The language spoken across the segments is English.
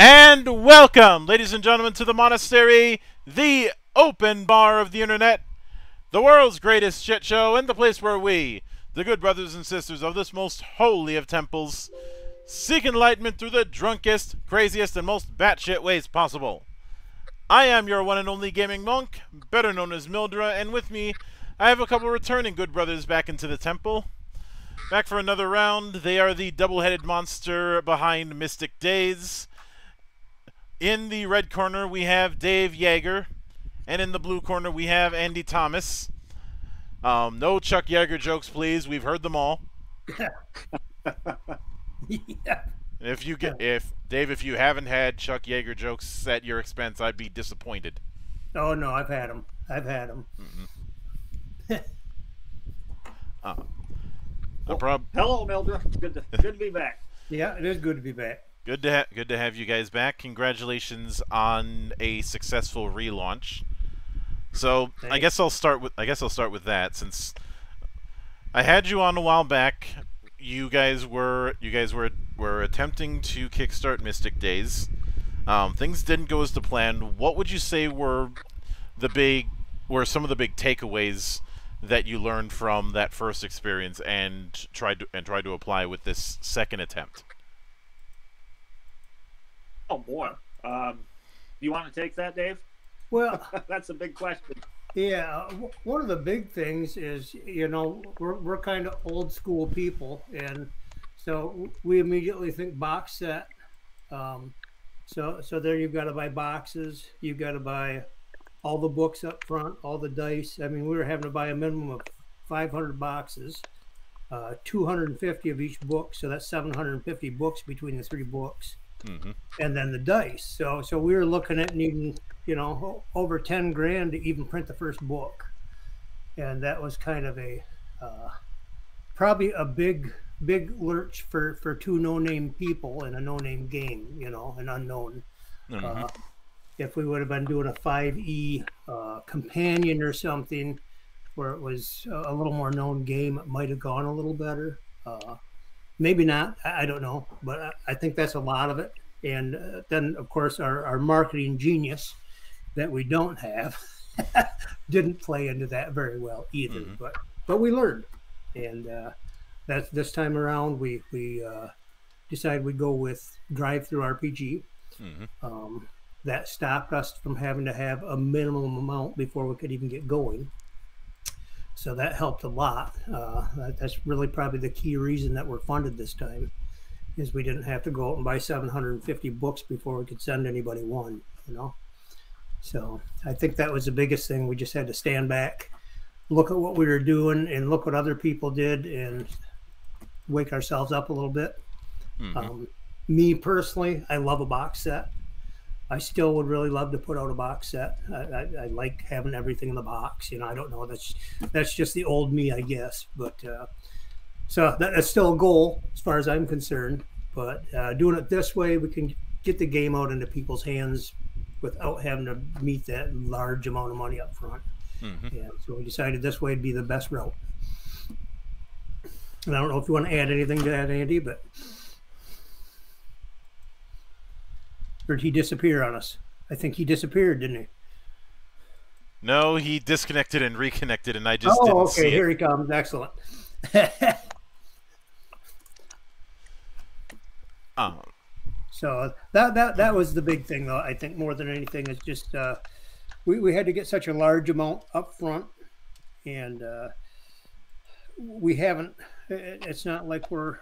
And welcome, ladies and gentlemen, to the monastery, the open bar of the internet, the world's greatest shit show, and the place where we, the good brothers and sisters of this most holy of temples, seek enlightenment through the drunkest, craziest, and most batshit ways possible. I am your one and only gaming monk, better known as Mildra, and with me, I have a couple returning good brothers back into the temple. Back for another round. They are the double-headed monster behind Mystic Days. In the red corner, we have Dave Yeager. And in the blue corner, we have Andy Thomas. Um, no Chuck Yeager jokes, please. We've heard them all. yeah. If you get, if Dave, if you haven't had Chuck Yeager jokes at your expense, I'd be disappointed. Oh no, I've had them. I've had them. Uh, no Well, prob- Hello, Mildred. Good to good to be back. Yeah, it is good to be back. Good to ha- good to have you guys back. Congratulations on a successful relaunch. So I guess I'll start with I guess I'll start with that since I had you on a while back. You guys were you guys were were attempting to kickstart Mystic Days. Um, things didn't go as to plan. What would you say were the big were some of the big takeaways that you learned from that first experience and tried to and tried to apply with this second attempt? Oh boy. Um, you want to take that, Dave? Well, That's a big question. yeah, w- one of the big things is you know we're we're kind of old school people, and so we immediately think box set. Um, so so there you've got to buy boxes. You've got to buy all the books up front, all the dice. I mean, we were having to buy a minimum of 500 boxes, uh, 250 of each book. So that's 750 books between the three books. Mm-hmm. and then the dice. So so we were looking at needing you know over ten grand to even print the first book, and that was kind of a uh, probably a big big lurch for for two no name people in a no name game. You know, an unknown. Mm-hmm. Uh, if we would have been doing a five E uh, companion or something, where it was a a little more known game, it might have gone a little better. Uh, maybe not i don't know but I- think that's a lot of it and uh, then of course our, our marketing genius that we don't have didn't play into that very well either Mhm. but but we learned and uh, that this time around we we uh, decided we'd go with DriveThruRPG Mm-hmm. um, that stopped us from having to have a minimum amount before we could even get going. So that helped a lot. Uh, that's really probably the key reason that we're funded this time, is we didn't have to go out and buy 750 books before we could send anybody one. You know, so I think that was the biggest thing. We just had to stand back, look at what we were doing, and look what other people did, and wake ourselves up a little bit. Mm-hmm. Um, me personally, I love a box set. I still would really love to put out a box set. I, I, I like having everything in the box. You know, I don't know. That's that's just the old me, I guess. But uh, so that, that's still a goal as far as I'm concerned. But uh, doing it this way, we can get the game out into people's hands without having to meet that large amount of money up front. Mm-hmm. Yeah, so we decided this way would be the best route. And I don't know if you want to add anything to that, Andy, but or did he disappear on us? I think he disappeared, didn't he? No, he disconnected and reconnected, and I just oh, didn't okay. Here it. he comes. Excellent. Um, So that that that was the big thing, though. I think more than anything is just uh, we we had to get such a large amount up front, and uh, we haven't. it- It's not like we're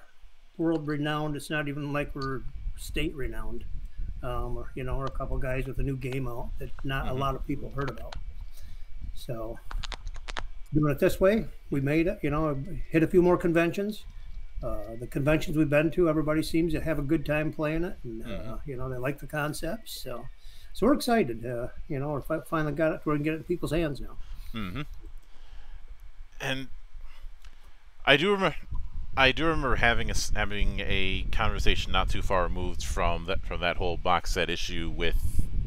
world renowned. It's not even like we're state renowned. Um, or, you know, or a couple guys with a new game out that not a Mhm. lot of people heard about. So doing it this way, we made it. You know, hit a few more conventions. Uh, the conventions we've been to, everybody seems to have a good time playing it, and uh, Mhm. you know they like the concepts. So, so we're excited. Uh, you know, we fi- finally got it. We're gonna get it in people's hands now. hmm And I do remember, I do remember having a having a conversation not too far removed from that from that whole box set issue with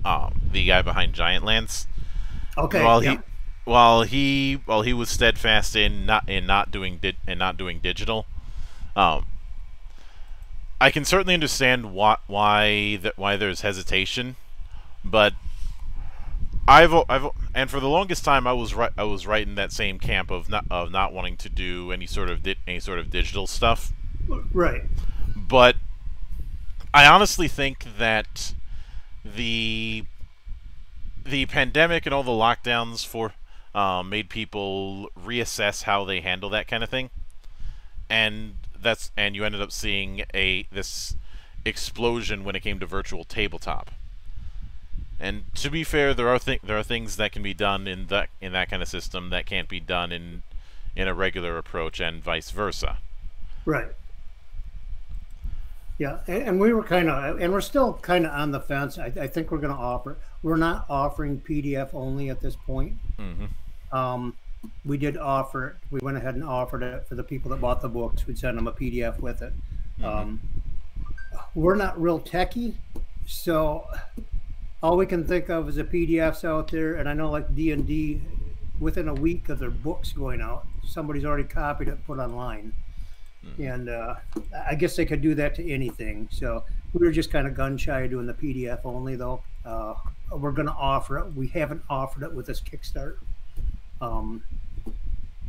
um, the guy behind Giant Lance. Okay. while yeah. he while he while he was steadfast in not in not doing di- and not doing digital um I can certainly understand why why that why there's hesitation, but I've I've and for the longest time I was right I was right in that same camp of not of not wanting to do any sort of di- any sort of digital stuff. Right. But I honestly think that the the pandemic and all the lockdowns for um, made people reassess how they handle that kind of thing, and that's and you ended up seeing a this explosion when it came to virtual tabletop. And to be fair, there are th- there are things that can be done in that in that kind of system that can't be done in in a regular approach, and vice versa. Right. Yeah, and, and we were kind of, and we're still kind of on the fence. I, I think we're going to offer. We're not offering PDF only at this point. Mm-hmm. Um, we did offer it. We went ahead and offered it for the people that bought the books. We'd send them a PDF with it. Mhm. Um, we're not real techy, so all we can think of is the PDFs out there. And I know, like D and D, within a week of their books going out, somebody's already copied it, put online. Mhm. And uh, I guess they could do that to anything. So we were just kind of gun shy doing the PDF only, though. Uh, we're going to offer it. We haven't offered it with this Kickstart. Um,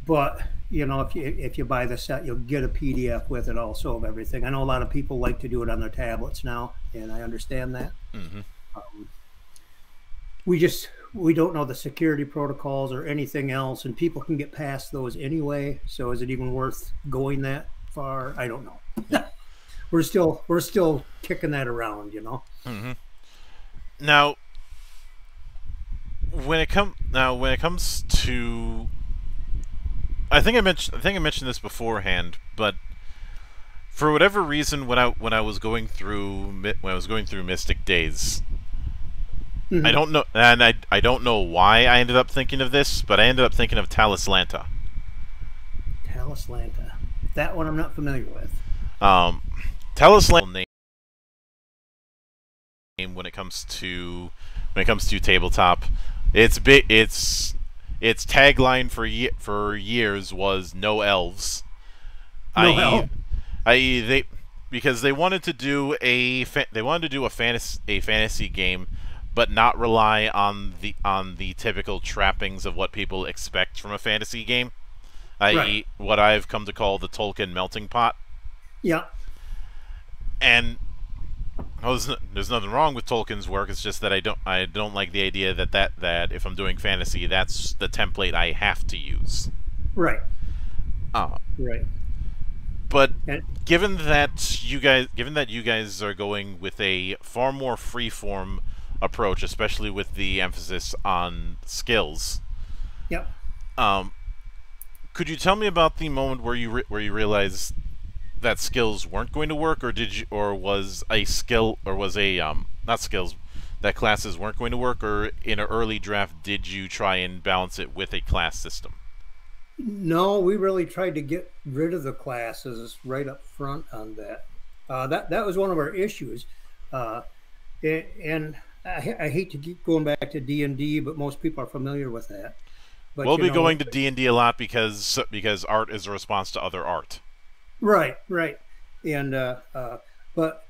but you know, if you if you buy the set, you'll get a PDF with it also of everything. I know a lot of people like to do it on their tablets now, and I understand that. Mm-hmm. Um, we just we don't know the security protocols or anything else, and people can get past those anyway. So is it even worth going that far? I don't know. we're still we're still kicking that around, you know. Mm-hmm. Now, when it come now when it comes to, I think I mentioned I think I mentioned this beforehand, but for whatever reason, when I when I was going through when I was going through Mystic Days, I Mhm. don't know, and I I don't know why I ended up thinking of this, but I ended up thinking of Talislanta. Talislanta. That one I'm not familiar with. Um, Talislanta name name when it comes to when it comes to tabletop. It's big. It's its tagline for ye- for years was "No elves." No i.e., elf. i.e. they because they wanted to do a fa- they wanted to do a fantasy a fantasy game, but not rely on the on the typical trappings of what people expect from a fantasy game, i.e. Right. what I've come to call the Tolkien melting pot Yeah. and well, there's, no, there's nothing wrong with Tolkien's work. It's just that I don't I don't like the idea that, that that if I'm doing fantasy, that's the template I have to use. Right. Uh, Right. but And given that you guys given that you guys are going with a far more freeform approach, especially with the emphasis on skills, yep. um, could you tell me about the moment where you re- where you realized that skills weren't going to work, or did you, or was a skill, or was a um, not skills, that classes weren't going to work, or in an early draft did you try and balance it with a class system? No, we really tried to get rid of the classes right up front on that. Uh, that that was one of our issues, uh, and I, I hate to keep going back to D and D, but most people are familiar with that. But we'll be know- going to D and D a lot because because art is a response to other art. Right, right, and uh, uh, but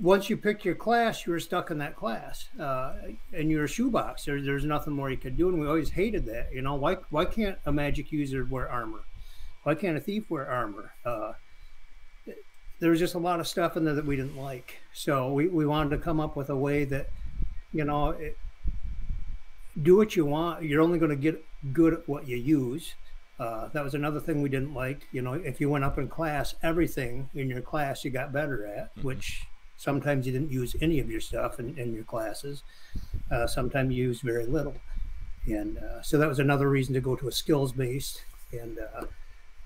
once you picked your class, you were stuck in that class, uh, and you're a shoebox. There, there's nothing more you could do, and we always hated that. You know, why why can't a magic user wear armor? Why can't a thief wear armor? Uh, there was just a lot of stuff in there that we didn't like. So we, we wanted to come up with a way that, you know, it, do what you want. You're only going to get good at what you use. Uh, that was another thing we didn't like. You know, if you went up in class, everything in your class you got better at, Mhm. which sometimes you didn't use any of your stuff in, in your classes. Uh, sometimes you used very little. And uh, so that was another reason to go to a skills based. And, uh,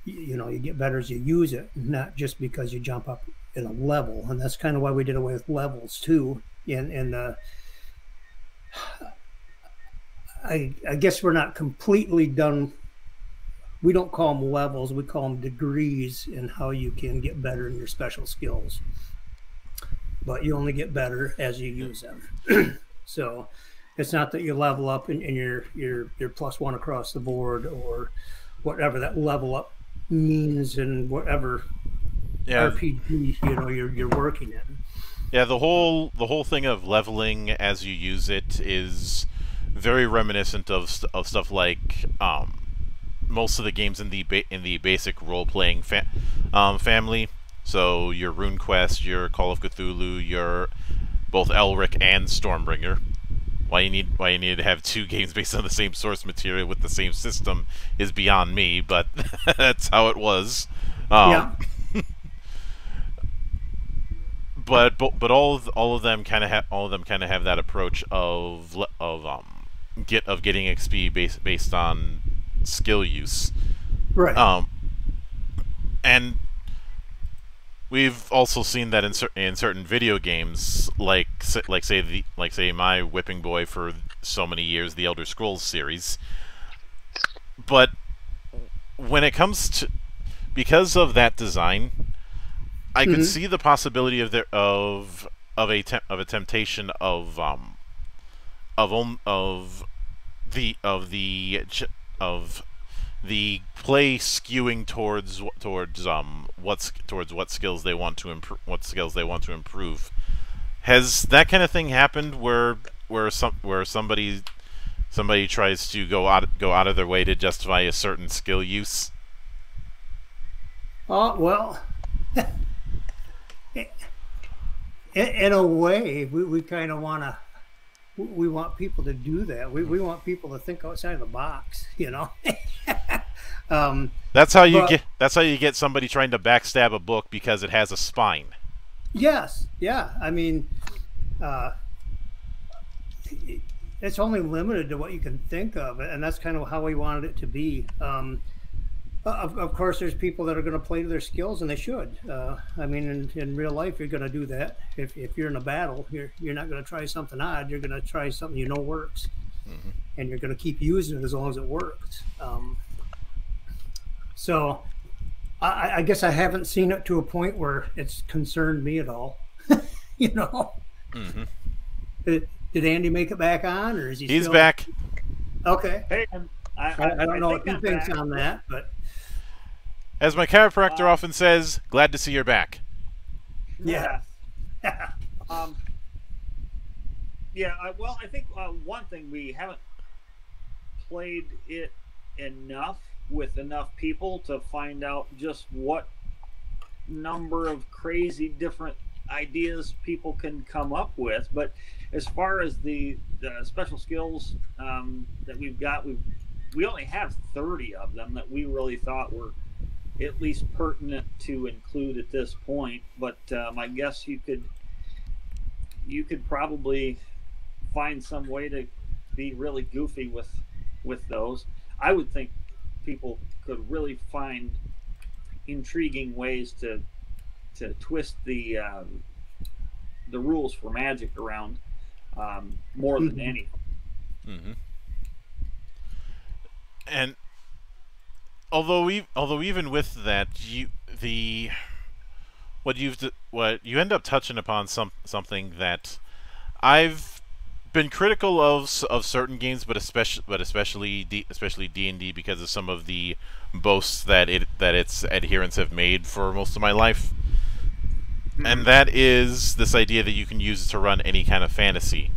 you, you know, you get better as you use it, not just because you jump up in a level. And that's kind of why we did away with levels too. And, and uh, I, I guess we're not completely done. We don't call them levels, we call them degrees in how you can get better in your special skills. But you only get better as you use them. so it's not that you level up and, and you're, you're, you're plus one across the board or whatever that level up means and whatever Yeah. RPG you know you're you're working in. Yeah, the whole the whole thing of leveling as you use it is very reminiscent of st- of stuff like um, most of the games in the in the basic role playing fa- um, family. So your RuneQuest, your Call of Cthulhu, your both Elric and Stormbringer. Why you need why you need to have two games based on the same source material with the same system is beyond me, but that's how it was. Um, yeah. But but but all of all of them kind of have all of them kind of have that approach of of um get of getting XP based based on skill use. Right. Um, and we've also seen that in cer- in certain video games, like like say the like say my whipping boy for so many years, the Elder Scrolls series. But when it comes to because of that design, I could Mhm. see the possibility of there of of a of a temptation of um of om- of the of the of the play skewing towards towards um what's towards what skills they want to improve what skills they want to improve has that kind of thing happened where where some where somebody somebody tries to go out go out of their way to justify a certain skill use Oh well, in, in a way, we, we kind of want to. We want people to do that. We, we want people to think outside of the box. You know. um, that's how you But- get that's how you get somebody trying to backstab a book because it has a spine yes. Yeah. I mean, uh, it's only limited to what you can think of, and that's kind of how we wanted it to be. Um, of, of course, there's people that are going to play to their skills, and they should. Uh, I mean, in, in real life, you're going to do that. If, if you're in a battle, you're you're not going to try something odd. You're going to try something you know works, and you're going to keep using it as long as it works. Um, so, I, I guess I haven't seen it to a point where it's concerned me at all. you know, hmm did, did Andy make it back on, or is he? he's still... back Okay. Hey, um, I, I, I don't know what he thinks back. on that, but as my chiropractor often says glad to see you're back Yeah. um, yeah. I, well, I think uh, one thing we haven't played it enough with enough people to find out just what number of crazy different ideas people can come up with. But as far as the, the special skills um, that we've got, we we only have 30 of them that we really thought were at least pertinent to include at this point. But um, I guess you could you could probably find some way to be really goofy with with those. I would think people could really find intriguing ways to to twist the um, the rules for magic around um, more than Mhm. anything. hmm And although we, although even with that, you the what you've what you end up touching upon some something that I've been critical of of certain games, but especially but especially D, especially D and D because of some of the boasts that it that its adherents have made for most of my life, mm-hmm. and that is this idea that you can use it to run any kind of fantasy.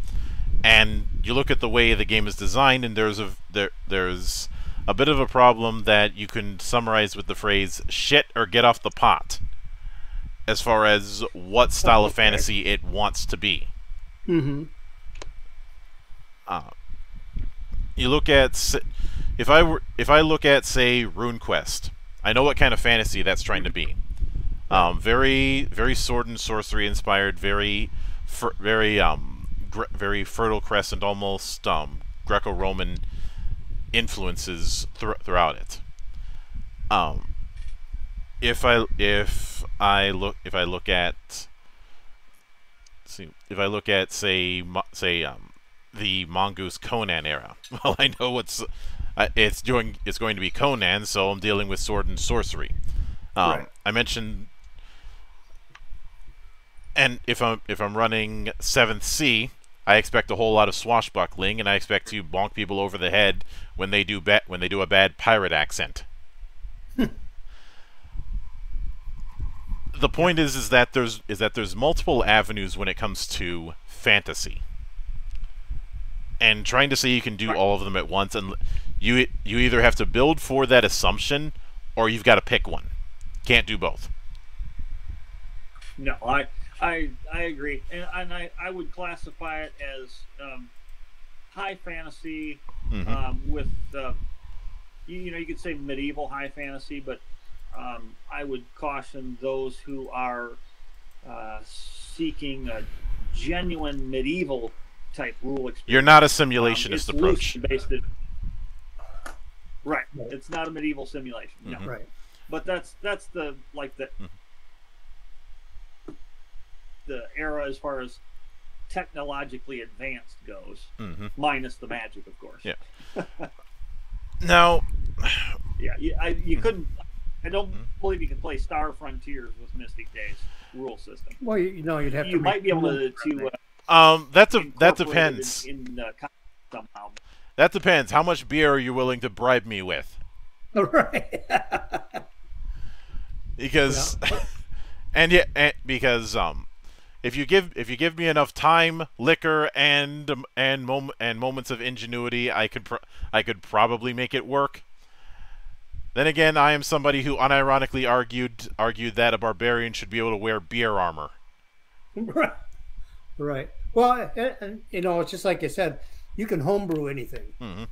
And you look at the way the game is designed, and there's a there there's a bit of a problem that you can summarize with the phrase "shit" or "get off the pot," as far as what style of fantasy it wants to be. Mm-hmm. Uh, you look at if I were if I look at say RuneQuest, I know what kind of fantasy that's trying to be. Um, very very sword and sorcery inspired, very fer- very um gre- very fertile crescent, almost um Greco-Roman influences thr- throughout it. Um, if I if I look if I look at see if I look at say mo- say um the Mongoose Conan era. Well, I know what's uh, it's doing. It's going to be Conan, so I'm dealing with sword and sorcery. Um, Right. I mentioned, and if I'm if I'm running Seventh Sea, I expect a whole lot of swashbuckling, and I expect to bonk people over the head when they do ba- when they do a bad pirate accent. the point is is that there's is that there's multiple avenues when it comes to fantasy. And trying to say you can do all of them at once and you you either have to build for that assumption or you've got to pick one. Can't do both. No, I I I agree, and, and I I would classify it as um, high fantasy Mhm. um, with uh, you, you know you could say medieval high fantasy, but um, I would caution those who are uh, seeking a genuine medieval type rule experience. You're not a Um, simulationist it's approach. loosely based in- Right. Right. It's not a medieval simulation. No. Mhm. Right. But that's that's the like the Mhm. The era as far as technologically advanced goes, hmm minus the magic, of course. Yeah. Now, Yeah. You, I, you couldn't. I don't Mhm. believe you can play Star Frontiers with Mystic Days rule system. Well, you, you know, you'd have You to. might be able to to uh, um, that's a that depends. in, in uh, somehow. That depends. How much beer are you willing to bribe me with? right. because and yeah and because um if you give if you give me enough time liquor and and mom- and moments of ingenuity i could pr- i could probably make it work then again i am somebody who unironically argued argued that a barbarian should be able to wear beer armor right. Right. Well, and, and, you know, it's just like I said, you can homebrew anything. Mhm.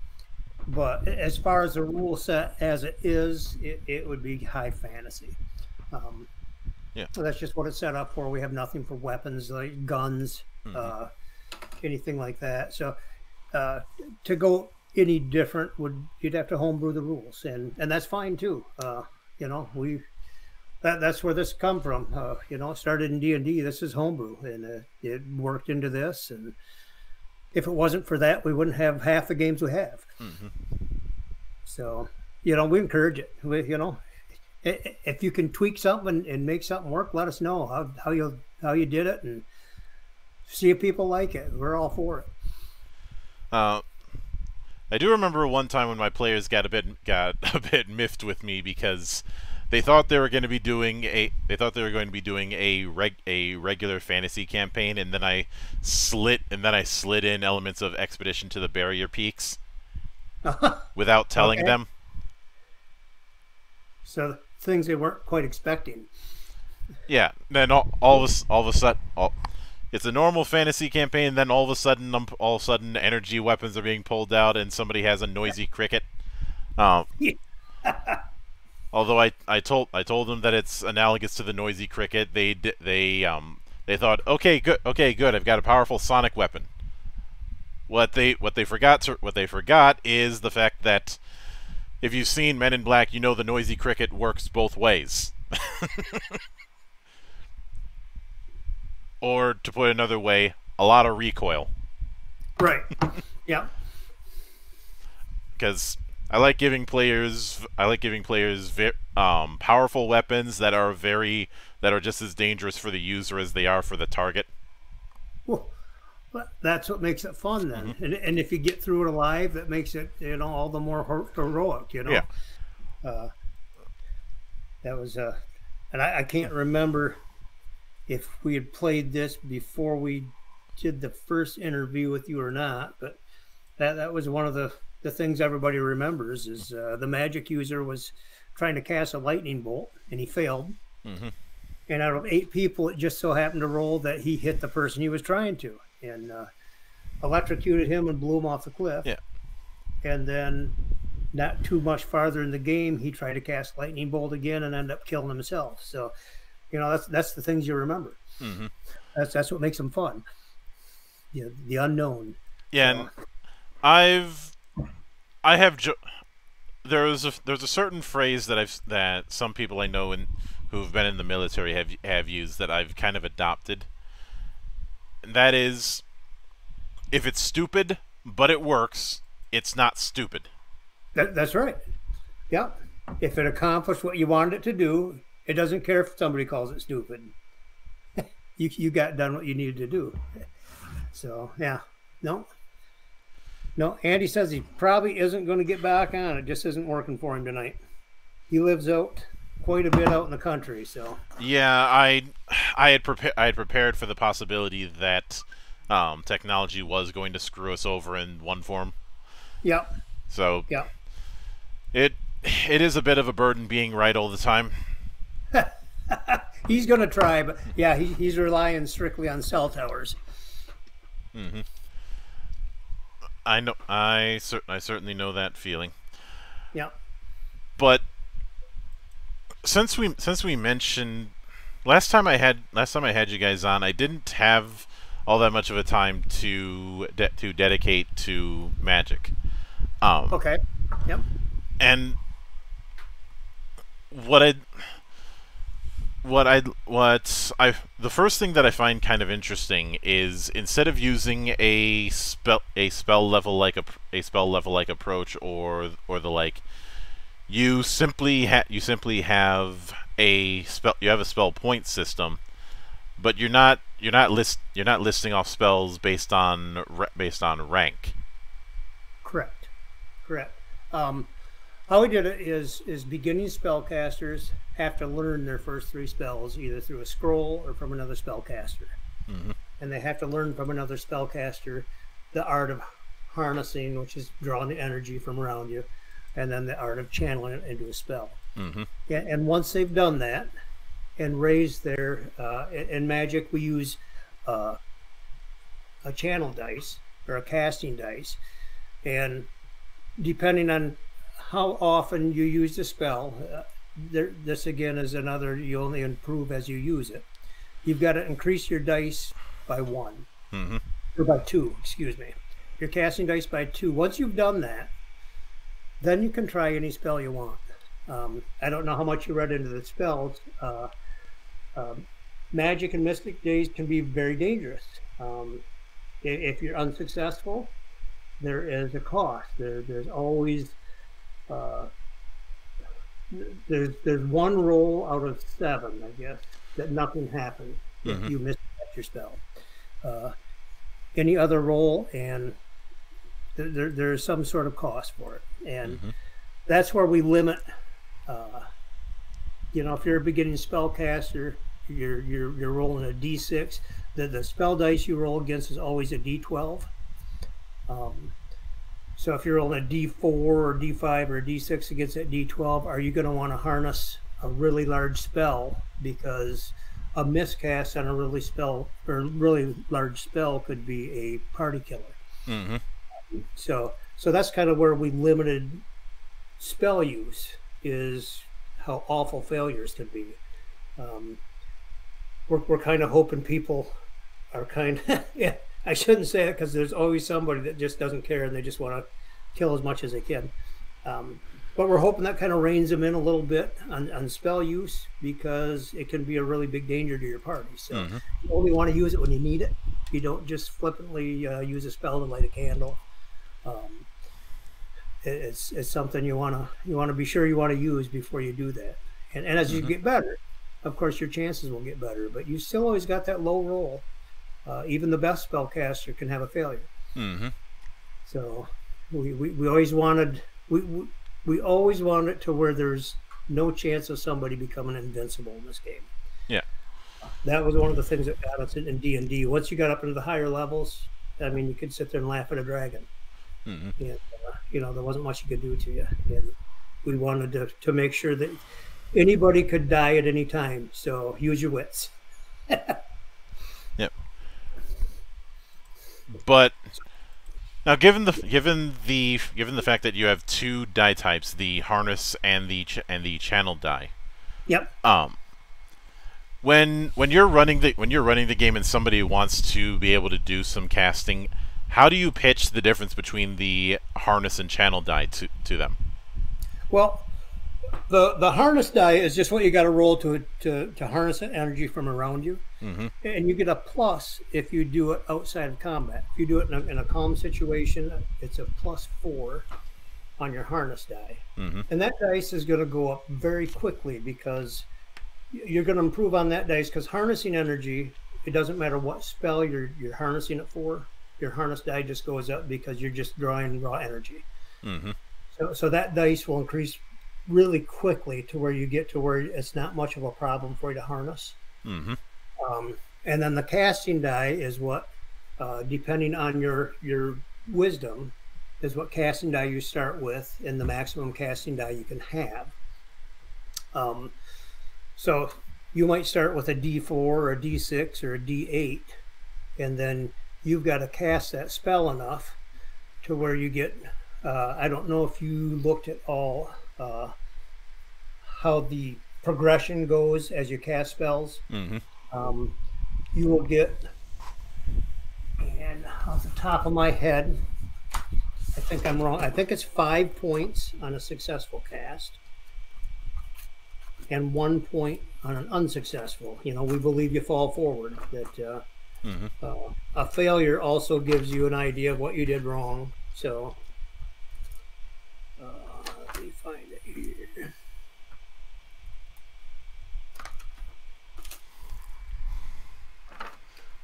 But as far as the rule set as it is, it, it would be high fantasy. Um, Yeah. So that's just what it's set up for. We have nothing for weapons like guns, Mhm. uh, anything like that. So uh, to go any different would you'd have to homebrew the rules, and and that's fine too. Uh, you know, we that that's where this come from. Uh, you know, it started in D and D. This is homebrew, and uh, it worked into this. And if it wasn't for that, we wouldn't have half the games we have. Mhm. So, you know, we encourage it. We, you know, if you can tweak something and make something work, let us know how, how you how you did it and see if people like it. We're all for it. Uh, I do remember one time when my players got a bit got a bit miffed with me because they thought they were going to be doing a they thought they were going to be doing a reg a regular fantasy campaign and then I slit and then I slid in elements of Expedition to the Barrier Peaks without telling Okay. them. So things they weren't quite expecting. Yeah, then all, all of a, all of a sudden all, it's a normal fantasy campaign. Then all of a sudden, um, all of a sudden, energy weapons are being pulled out, and somebody has a noisy cricket. Um, although I, I told I told them that it's analogous to the noisy cricket. They they um they thought okay good okay good I've got a powerful sonic weapon. What they what they forgot to, what they forgot is the fact that if you've seen Men in Black, you know the noisy cricket works both ways. or to put it another way, a lot of recoil. Right. yeah. because I like giving players I like giving players ve- um, powerful weapons that are very that are just as dangerous for the user as they are for the target. Well, that's what makes it fun then. Mm-hmm. And, and if you get through it alive, that makes it you know all the more heroic. You know. Yeah. Uh, that was uh, and I, I can't remember if we had played this before we did the first interview with you or not, but that that was one of the the things everybody remembers is uh, the magic user was trying to cast a lightning bolt and he failed. Mhm. And out of eight people, it just so happened to roll that he hit the person he was trying to and uh, electrocuted him and blew him off the cliff. Yeah. And then, not too much farther in the game, he tried to cast lightning bolt again and ended up killing himself. So, you know, that's that's the things you remember. hmm That's that's what makes them fun. Yeah, the unknown. Yeah, and I've I have jo- there's a there's a certain phrase that I've that some people I know and who've been in the military have have used that I've kind of adopted. And that is if it's stupid but it works, it's not stupid. That, that's right. Yeah. If it accomplished what you wanted it to do, it doesn't care if somebody calls it stupid. you you got done what you needed to do. So yeah, no, no. Andy says he probably isn't going to get back on. It just isn't working for him tonight. He lives out quite a bit out in the country. So Yeah, I I had prepared I had prepared for the possibility that um, technology was going to screw us over in one form. yep, So yeah, it it is a bit of a burden being right all the time. He's going to try, but yeah, he, he's relying strictly on cell towers. Mm-hmm. I know I cer- I certainly know that feeling. Yeah. But since we since we mentioned last time I had last time I had you guys on, I didn't have all that much of a time to de- to dedicate to magic. Um, Okay. Yep. and what I what I what I the first thing that I find kind of interesting is instead of using a spell a spell level like a a spell level like approach or or the like you simply ha- you simply have a spell you have a spell point system but you're not you're not list you're not listing off spells based on based on rank Correct. Correct. Um, how we did it is is beginning spellcasters have to learn their first three spells either through a scroll or from another spellcaster, Mhm. and they have to learn from another spellcaster the art of harnessing, which is drawing the energy from around you, and then the art of channeling it into a spell. mm-hmm. Yeah, and once they've done that and raised their uh, in magic, we use uh, a channel dice or a casting dice, and depending on how often you use the spell, uh, there, this again is another you only improve as you use it. You've got to increase your dice by one Mm-hmm. or by two, excuse me. You're casting dice by two. Once you've done that, then you can try any spell you want. Um, I don't know how much you read into the spells. Uh, um, magic and mystic days can be very dangerous. Um, i- if you're unsuccessful, there is a cost. There, there's always uh, there's there's one roll out of seven, I guess, that nothing happens Mhm. if you miss your spell. Uh, any other roll, and there, there, there's some sort of cost for it, and Mhm. that's where we limit. Uh, you know, if you're a beginning spellcaster, you're you're you're rolling a d6. The the spell dice you roll against is always a d12. Um, so if you're rolling a d4 or d5 or a d6 against that d12, are you going to want to harness a really large spell because a miscast on a really spell or really large spell could be a party killer. Mm-hmm. So so that's kind of where we limited spell use is how awful failures can be. Um, we're, we're kind of hoping people are kind yeah I shouldn't say it because there's always somebody that just doesn't care and they just want to kill as much as they can. Um, but we're hoping that kind of reins them in a little bit on, on spell use because it can be a really big danger to your party. So Mhm. you only want to use it when you need it. You don't just flippantly uh, use a spell to light a candle. Um, it's it's something you want to you want to be sure you want to use before you do that. And and as you Mhm. get better, of course your chances will get better. But you still always got that low roll. Uh, even the best spellcaster can have a failure. Mm-hmm. So we, we, we always wanted we, we we always wanted it to where there's no chance of somebody becoming invincible in this game. Yeah. That was one of the things that got us in D and D. Once you got up into the higher levels, I mean, you could sit there and laugh at a dragon. Mm-hmm. And, uh, you know, there wasn't much you could do to you. And we wanted to, to make sure that anybody could die at any time. So use your wits. Yep. But now, given the given the given the fact that you have two die types, the harness and the ch- and the channel die, Yep. um, when when you're running the when you're running the game and somebody wants to be able to do some casting, how do you pitch the difference between the harness and channel die to to them? Well, the the harness die is just what you got to roll to to to harness the energy from around you, Mm-hmm. and you get a plus if you do it outside of combat. If you do it in a, in a calm situation, it's a plus four on your harness die, Mm-hmm. and that dice is going to go up very quickly because you're going to improve on that dice because harnessing energy. It doesn't matter what spell you're you're harnessing it for. Your harness die just goes up because you're just drawing raw energy. Mm-hmm. So, so that dice will increase really quickly to where you get to where it's not much of a problem for you to harness. Mm-hmm. Um, and then the casting die is what, uh, depending on your your wisdom, is what casting die you start with, and the maximum casting die you can have. Um, so you might start with a D4 or a D6 or a D8, and then you've got to cast that spell enough to where you get. Uh, I don't know if you looked at all uh, how the progression goes as you cast spells. Mm-hmm. Um, you will get, and off the top of my head, I think I'm wrong. I think it's five points on a successful cast and one point on an unsuccessful. You know, we believe you fall forward. That uh, Mm-hmm. uh, a failure also gives you an idea of what you did wrong. So, uh, let me find it here.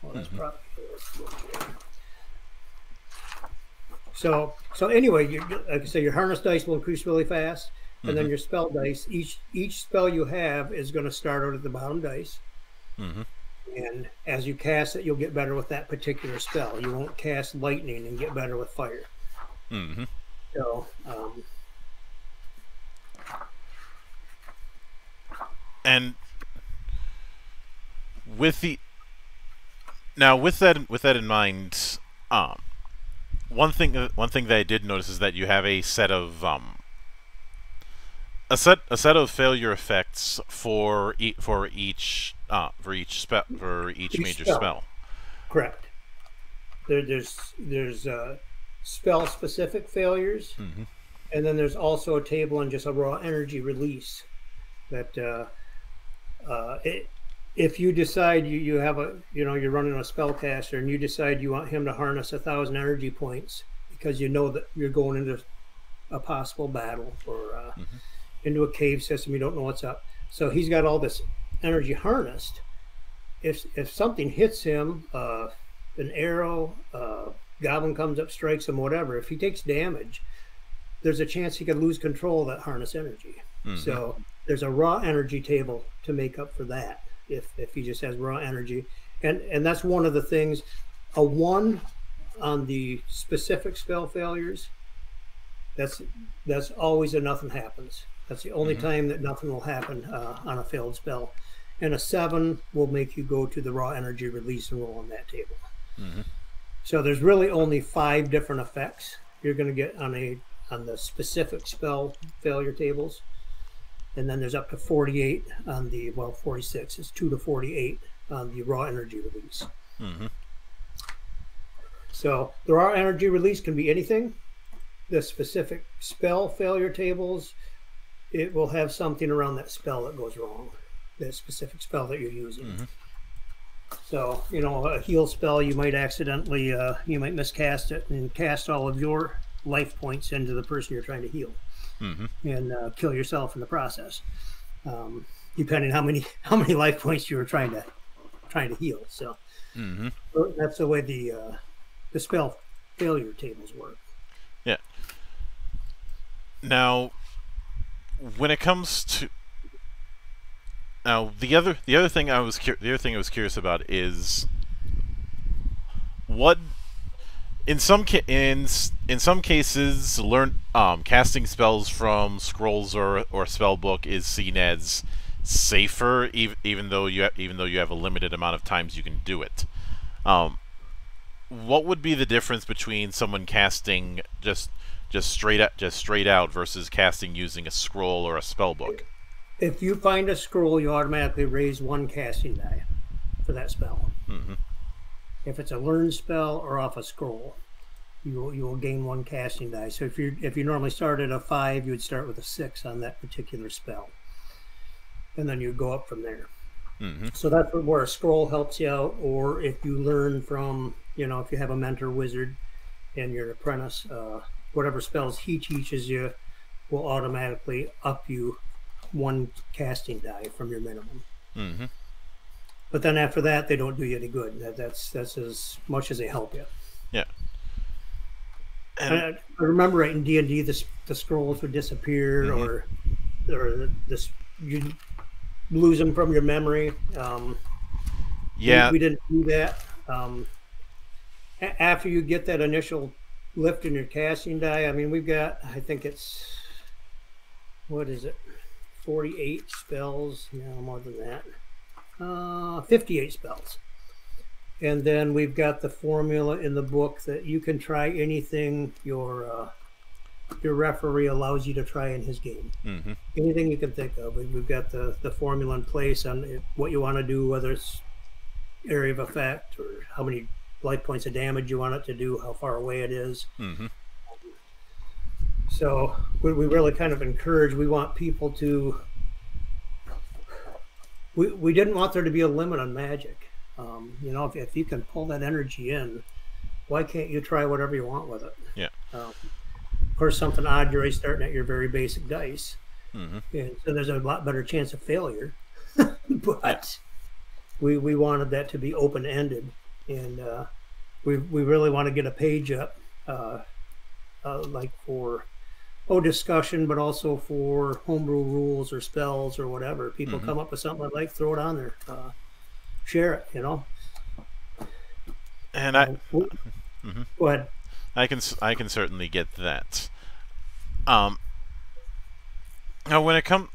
Well, that's probably look here. So, so anyway, you, like I say, your harness dice will increase really fast, and then your spell dice. Each each spell you have is going to start out at the bottom dice. And as you cast it, you'll get better with that particular spell. You won't cast lightning and get better with fire. Mm-hmm. So, um, and with the now with that with that in mind um one thing one thing that I did notice is that you have a set of um a set a set of failure effects for e- for each uh for each spell for each, Each major spell. spell. correct. There, there's there's uh, spell specific failures, Mm-hmm. and then there's also a table on just a raw energy release. That uh, uh, it, if you decide you, you have a you know you're running a spellcaster and you decide you want him to harness a thousand energy points because you know that you're going into a possible battle or uh, into a cave system you don't know what's up. So he's got all this energy harnessed. If if something hits him uh, an arrow uh, goblin comes up strikes him whatever if he takes damage there's a chance he could lose control of that harness energy. So there's a raw energy table to make up for that if if he just has raw energy. And and that's one of the things a one on the specific spell failures that's that's always a nothing happens that's the only time that nothing will happen uh, on a failed spell. And a seven will make you go to the raw energy release and roll on that table. So there's really only five different effects you're going to get on a on the specific spell failure tables. And then there's up to 48 on the well 46 it's 2 to 48 on the raw energy release. Mhm. so the raw energy release can be anything. The specific spell failure tables it will have something around that spell that goes wrong that specific spell that you're using so you know a heal spell you might accidentally uh, you might miscast it and cast all of your life points into the person you're trying to heal Mhm. and uh, kill yourself in the process um, depending how many how many life points you were trying to trying to heal so Mm-hmm. that's the way the uh, the spell failure tables work Yeah. Now, when it comes to now the other the other thing I was the other thing I was curious about is what in some in in some cases learn um, casting spells from scrolls or or spell book is seen as safer even even though you even though you have a limited amount of times you can do it. Um, what would be the difference between someone casting just just straight out just straight out versus casting using a scroll or a spell book? if you find a scroll you automatically raise one casting die for that spell Mhm. if it's a learn spell or off a scroll you will, you will gain one casting die so if you if you normally start at a five you would start with a six on that particular spell and then you go up from there Mhm. so that's where a scroll helps you out or if you learn from you know if you have a mentor wizard and your apprentice uh, whatever spells he teaches you will automatically up you one casting die from your minimum Mhm. but then after that they don't do you any good that, that's that's as much as they help you Yeah. I, I remember right in D and D, the the scrolls would disappear, Mhm. or or this you lose them from your memory. Um, Yeah. we, we didn't do that. Um, after you get that initial lift in your casting die, I mean, we've got, I think it's, what is it, 48 spells? No, more than that. Uh, 58 spells. And then we've got the formula in the book that you can try anything your uh, your referee allows you to try in his game hmm anything you can think of. We- We've got the, the formula in place on what you want to do, whether it's area of effect or how many life points of damage you want it to do, how far away it is. hmm So we, we really kind of encourage, we want people to, we, we didn't want there to be a limit on magic. Um, you know, if, if you can pull that energy in, why can't you try whatever you want with it? Yeah. Um, of course, something odd, you're already starting at your very basic dice. Mm-hmm. And so there's a lot better chance of failure. but we we wanted that to be open ended, and uh, we we really want to get a page up, uh, uh, like for oh discussion, but also for homebrew rules or spells or whatever. People Mhm. come up with something like, throw it on there, uh, share it. You know. And I, Uh, Mhm. Go ahead. I can I can certainly get that. Um. Now, when it come,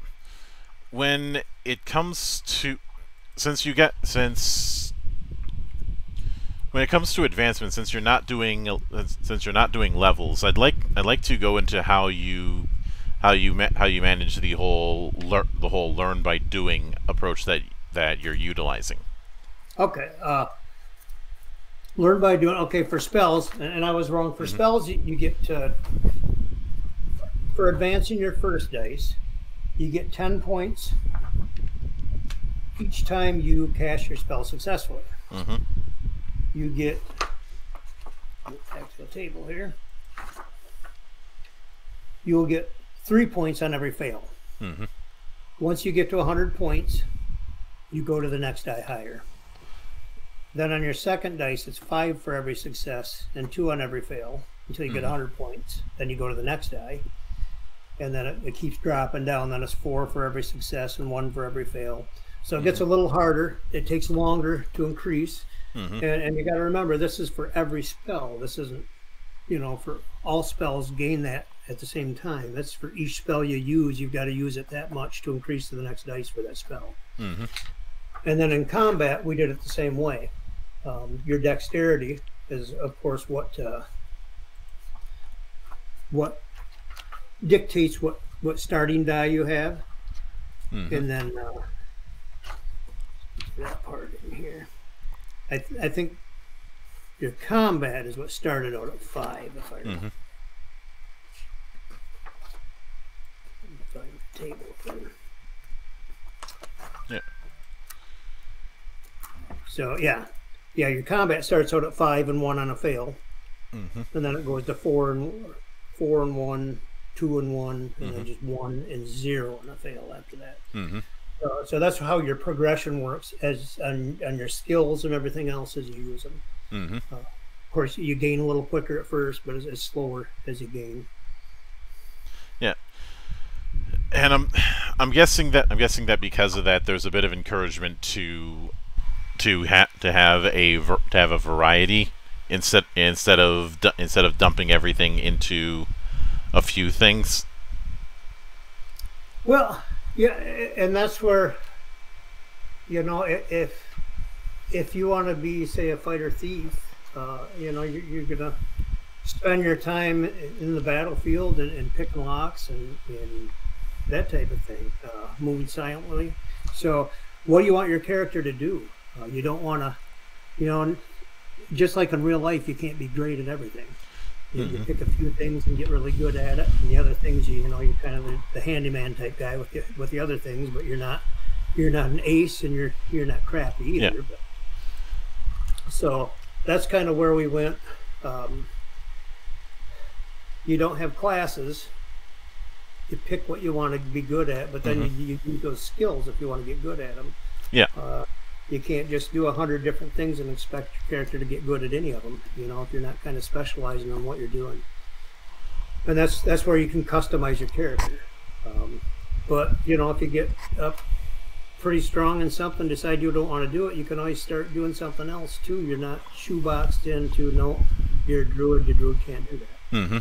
when it comes to, since you get since when it comes to advancement, since you're not doing uh, since you're not doing levels, I'd like I'd like to go into how you how you how you manage the whole lear- the whole learn by doing approach that that you're utilizing. Okay. Uh, learn by doing. Okay, for spells, and, and I was wrong. For spells, you, you get uh, for advancing your first dice, you get ten points each time you cast your spell successfully. hmm You get back to the table here. You will get three points on every fail. hmm Once you get to 100 points, you go to the next die higher. Then on your second dice, it's five for every success and two on every fail until you get 100 points. Then you go to the next die. And then it, it keeps dropping down. Then it's four for every success and one for every fail. So it gets a little harder. It takes longer to increase. Hmm And, and you got to remember, this is for every spell. This isn't, you know, for all spells gain that at the same time. That's for each spell you use. You've got to use it that much to increase to the next dice for that spell. hmm And then in combat, we did it the same way. Um, your dexterity is, of course, what uh, what dictates what what starting die you have, hmm and then uh, that part in here. I, th- I think your combat is what started out at five, if I remember. Mhm. Find the table here. Yeah. So yeah, yeah, your combat starts out at five and one on a fail, hmm and then it goes to four and four and one, two and one, and Mm-hmm. then just one and zero on a fail after that. Uh, so that's how your progression works as on, on your skills and everything else as you use them. hmm Of course, you gain a little quicker at first, but it's, it's slower as you gain. Yeah, and I'm I'm guessing that I'm guessing that because of that, there's a bit of encouragement to to ha- to have a ver- to have a variety instead instead of du- instead of dumping everything into a few things. Well, yeah, and that's where, you know, if if you want to be, say, a fighter thief, uh, you know, you're, you're gonna spend your time in the battlefield and, and picking locks and, and that type of thing, uh, moving silently. So, what do you want your character to do? Uh, you don't want to, you know, just like in real life, you can't be great at everything. You, you Mhm. pick a few things and get really good at it, and the other things, you, you know, you're kind of the, the handyman type guy with the, with the other things, but you're not you're not an ace, and you're you're not crappy either. Yeah. But, so that's kind of where we went. Um, you don't have classes. You pick what you want to be good at, but then you, you use those skills if you want to get good at them. Yeah. Uh, you can't just do a hundred different things and expect your character to get good at any of them. You know, if you're not kind of specializing on what you're doing, and that's that's where you can customize your character. Um, But you know, if you get up pretty strong in something, decide you don't want to do it, you can always start doing something else too. You're not shoeboxed into no, you're a druid. Your druid can't do that. Mm-hmm.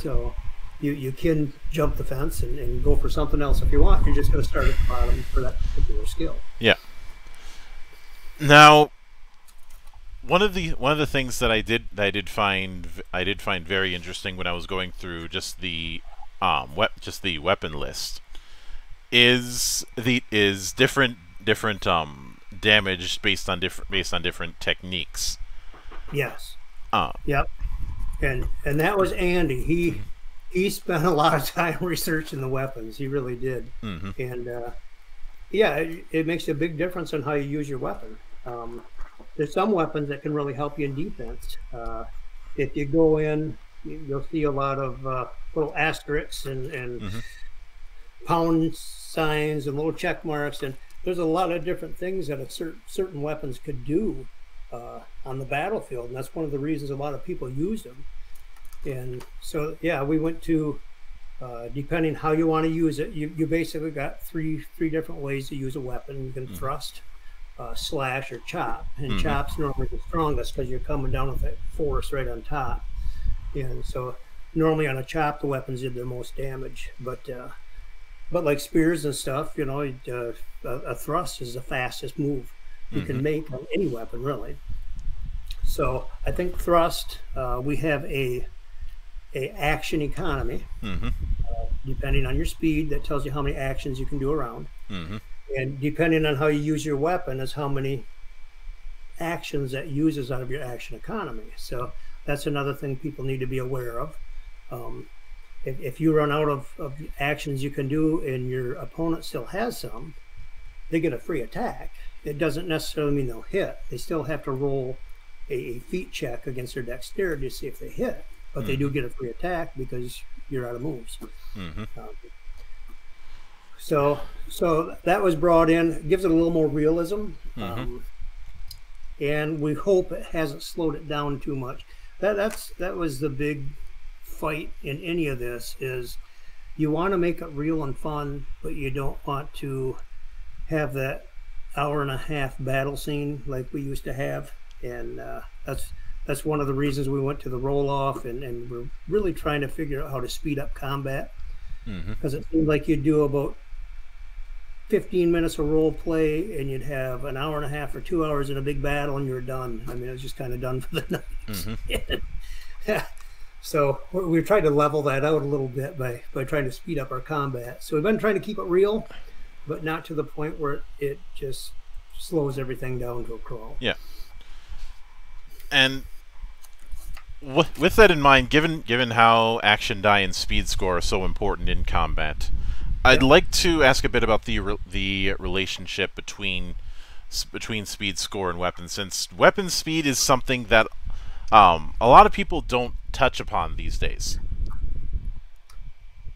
So you you can jump the fence and, and go for something else if you want. You're just going to start at the bottom for that particular skill. Yeah. Now, one of the one of the things that I did that I did find I did find very interesting when I was going through just the um just the weapon list is the is different different um damage based on different based on different techniques. Yes. Uh, Yep. And and that was Andy. He he spent a lot of time researching the weapons. He really did. hmm And uh, yeah, it, it makes a big difference in how you use your weapon. Um, there's some weapons that can really help you in defense. Uh, if you go in, you- you'll see a lot of uh, little asterisks and, and Mhm. pound signs and little check marks. And there's a lot of different things that a cer- certain weapons could do uh, on the battlefield. And that's one of the reasons a lot of people use them. And so, yeah, we went to uh, depending how you want to use it, you, you basically got three three different ways to use a weapon. You can Mhm. thrust, uh, slash, or chop. And Mhm. chop's normally the strongest because you're coming down with that force right on top. And so normally on a chop, the weapons did the most damage. But uh, but like spears and stuff, you know, uh, a, thrust is the fastest move you Mhm. can make on any weapon, really. So I think thrust. Uh, we have a a action economy hmm depending on your speed that tells you how many actions you can do around hmm and depending on how you use your weapon is how many actions that uses out of your action economy. So that's another thing people need to be aware of. Um, if, if you run out of, of actions you can do and your opponent still has some they get a free attack. It doesn't necessarily mean they'll hit. They still have to roll a, a feat check against their dexterity to see if they hit but they do get a free attack because you're out of moves. Hmm um, so, so that was brought in, gives it a little more realism, um, and we hope it hasn't slowed it down too much. That that's that was the big fight in any of this is you want to make it real and fun, but you don't want to have that hour and a half battle scene like we used to have, and uh, that's that's one of the reasons we went to the roll off, and, and we're really trying to figure out how to speed up combat. Hmm because it seemed like you'd do about 15 minutes of role play and you'd have an hour and a half or two hours in a big battle and you're done. I mean, it was just kind of done for the night. hmm yeah. So we we tried to level that out a little bit by, by trying to speed up our combat. So we've been trying to keep it real, but not to the point where it just slows everything down to a crawl. Yeah. And with, with that in mind, given given how action die and speed score are so important in combat, I'd like to ask a bit about the re- the relationship between between speed score and weapon, since weapon speed is something that um, a lot of people don't touch upon these days.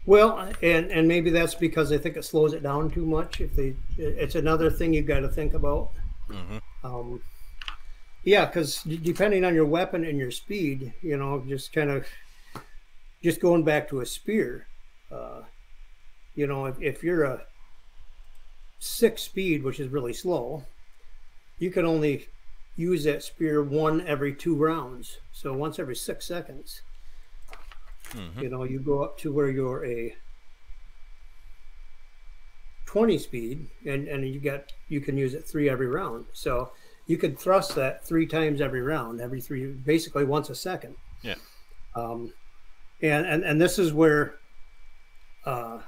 Well, and and maybe that's because I think it slows it down too much. If they, it's another thing you've got to think about. hmm Um, yeah, because depending on your weapon and your speed, you know, just kind of just going back to a spear, uh, you know, if, if you're a six speed, which is really slow, you can only use that spear one every two rounds. So once every six seconds, hmm you know, you go up to where you're a 20 speed and, and you get, you can use it three every round. So you could thrust that three times every round, every three, basically once a second. Yeah. Um, and, and, and this is where, uh,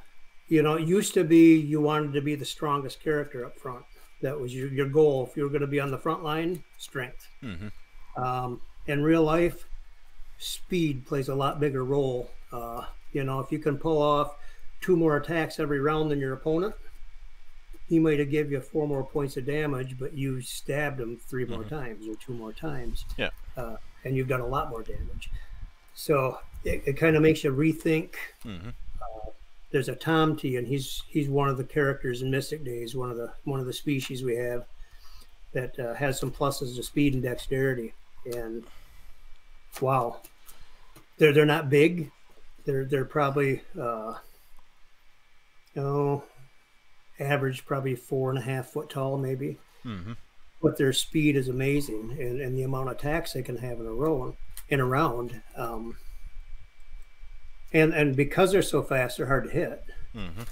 you know, it used to be you wanted to be the strongest character up front. That was your, your goal. If you were going to be on the front line, strength. hmm Um, in real life, speed plays a lot bigger role. Uh, you know, if you can pull off two more attacks every round than your opponent, he might have give you four more points of damage, but you stabbed him 3 more Mhm. times or two more times. Yeah. Uh, and you've done a lot more damage. So it, it kind of makes you rethink. hmm There's a Tom T, and he's he's one of the characters in Mystic Days, one of the one of the species we have that uh, has some pluses to speed and dexterity. And wow, they're they're not big. They're they're probably uh, know, average probably four and a half foot tall, maybe. Mm-hmm. But their speed is amazing, and, and the amount of attacks they can have in a row in a round. Um, and and because they're so fast, they're hard to hit. Mm-hmm.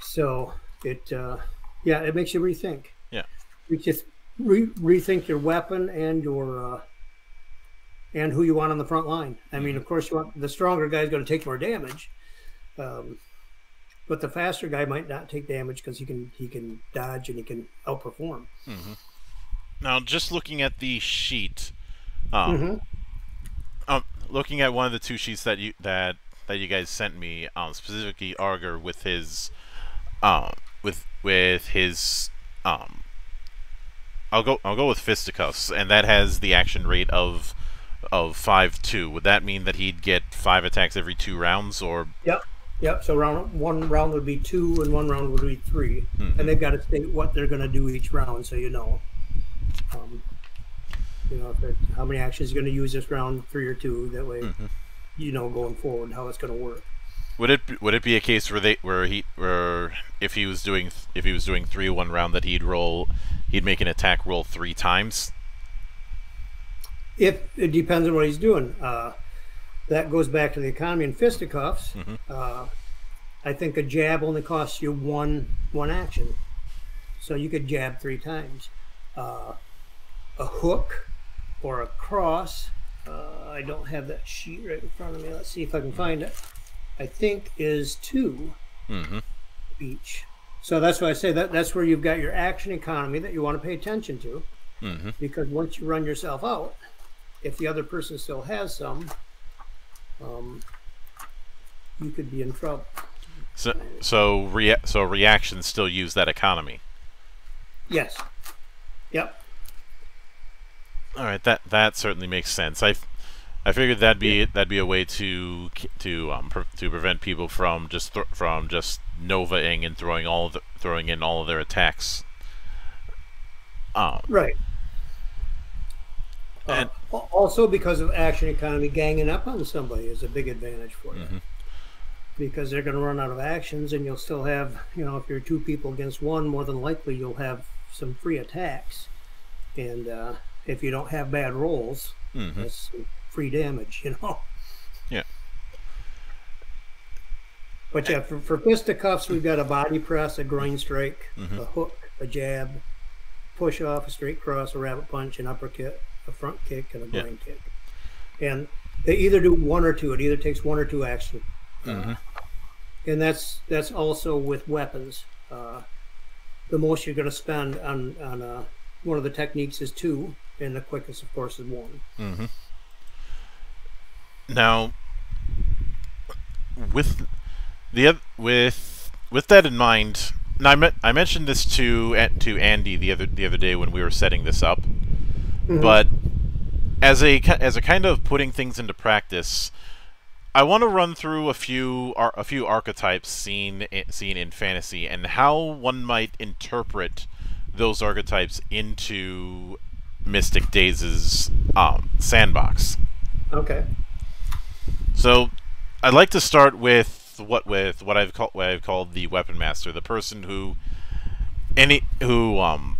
So it, uh, yeah, it makes you rethink. Yeah. You just re- rethink your weapon and your uh, and who you want on the front line. I mean, of course, you want the stronger guy is going to take more damage, um, but the faster guy might not take damage because he can he can dodge and he can outperform. Now, just looking at the sheet, um, Mhm. um, looking at one of the two sheets that you that that you guys sent me, um, specifically Arger with his, um, with with his, um, I'll go I'll go with fisticuffs, and that has the action rate of of five two. Would that mean that he'd get five attacks every two rounds, or Yep. Yep. So round one round would be two, and one round would be 3 and they've got to state what they're going to do each round, so you know. Um, you know, how many actions you're going to use this round, three or two. That way, you know, going forward how it's going to work. would it would it be a case where they where he where if he was doing if he was doing three one round that he'd roll he'd make an attack roll three times? If it depends on what he's doing. Uh, that goes back to the economy and fisticuffs. Uh, I think a jab only costs you one one action, so you could jab three times. Uh, a hook or a cross. Uh, I don't have that sheet right in front of me. Let's see if I can find it. I think is two Mm-hmm. each. So that's why I say that that's where you've got your action economy that you want to pay attention to, Mm-hmm. because once you run yourself out, if the other person still has some, um, you could be in trouble. So so rea- so reactions still use that economy. Yes. Yep. All right, that that certainly makes sense. I I figured that'd be that'd be a way to to um pre- to prevent people from just from just novaing and throwing all of the, throwing in all of their attacks. Um, Right. Uh, And- al- also, because of action economy, ganging up on somebody is a big advantage for you. Mhm. Because they're going to run out of actions, and you'll still have, you know, if you're two people against one, more than likely you'll have some free attacks. And uh, if you don't have bad rolls, mhm. that's free damage, you know. Yeah. But yeah, for, for fisticuffs, we've got a body press, a groin strike, Mhm. a hook, a jab, push off, a straight cross, a rabbit punch, an uppercut, a front kick, and a Yeah. kick. And they either do one or two. It either takes one or two action. Mhm. And that's that's also with weapons. Uh, the most you're going to spend on on uh, one of the techniques is two, and the quickest, of course, is one. Mm-hmm. Now, with the with with that in mind, now I, me- I mentioned this to to Andy the other the other day when we were setting this up, but as a as a kind of putting things into practice, I want to run through a few a few archetypes seen seen in fantasy and how one might interpret those archetypes into Mystic Days' um, sandbox. Okay. So, I'd like to start with what with what I've called what I've called the weapon master, the person who any who um